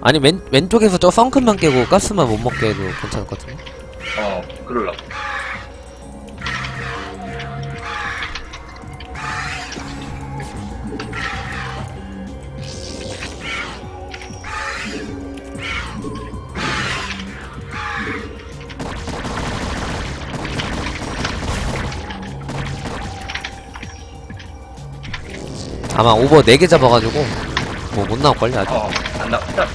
아니 왼, 왼쪽에서 저 썬큰만 깨고 가스만 못 먹게 해도 괜찮을 것 같은데? 어, 그럴라. 아마 오버 4개 잡아가지고 뭐 못 나올걸요 아직 어, 안 나, 일단.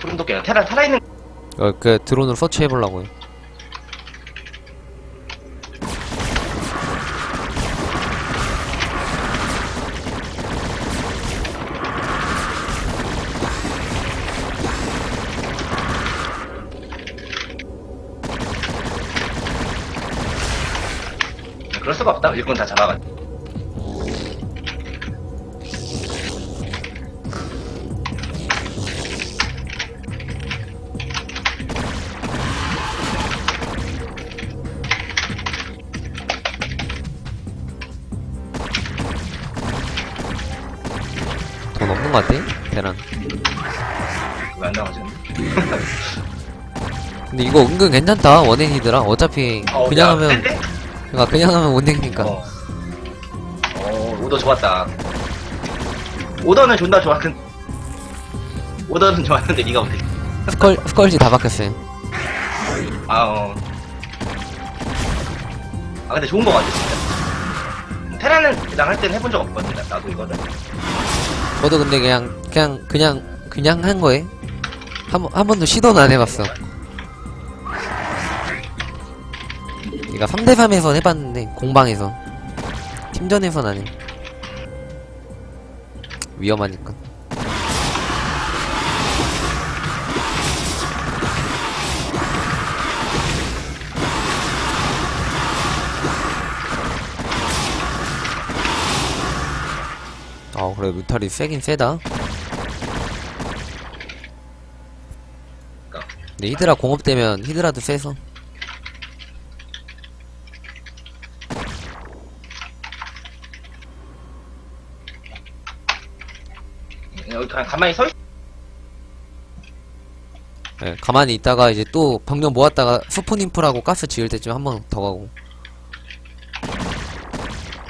소름 돋게 테라 살아있는 어, 그 드론으로 서치해보려고요 수가 없다 일꾼 다 잡아가지고 돈 없는 것 같아 대란 왜안 나가지? 근데 이거 은근 괜찮다 원앤 히드라 어차피 어, 그냥 야, 하면? 그러니까 그냥 하면 못 내니까 어. 어, 오더 좋았다. 오더는 존나 좋았근 오더는 좋았는데 니가 못해. 스컬 스컬지 다 바뀌었어요 아, 어. 아, 근데 좋은 거 같아, 진짜. 테라는 할 때는 해본 적 없거든, 나- 나도 이거는. 저도 근데 그냥 그냥 그냥 그냥 한 거에 한, 번- 한 번도 시도는 안 해봤어 그니까 3대3에선 해봤는데 공방에서. 팀전에선 안 해. 위험하니까. 아 그래. 루탈이 세긴 세다. 근데 히드라 공업되면 히드라도 세서 그냥 가만히 서 있, 예, 가만히 있다가 이제 또 병력 모았다가 스폰 인프라고 가스 지을 때쯤 한 번 더 가고.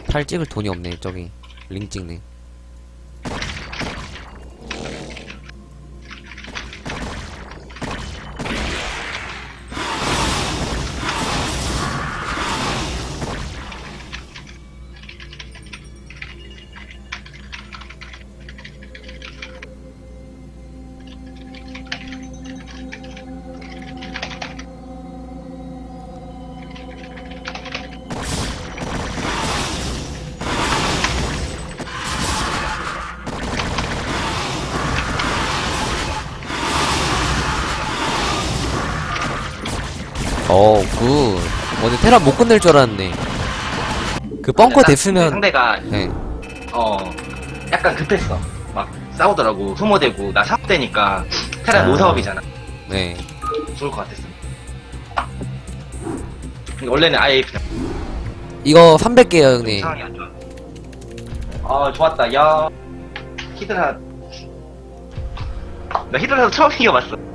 탈 찍을 돈이 없네 저기. 링 찍네 테라 못 끝낼 줄 알았네 그 벙커 됐으면 상대가, 네. 어, 약간 급했어. 막 싸우더라고. 소모되고, 나 사업 되니까, 테라 아. 노사업이잖아. 네. 좋을 것 같았어. 근데 원래는 아예 그냥 이거 300개요 형님 상황이 안 좋아. 아, 좋았다. 야, 히드라. 나 히드라도 처음 이겨봤어.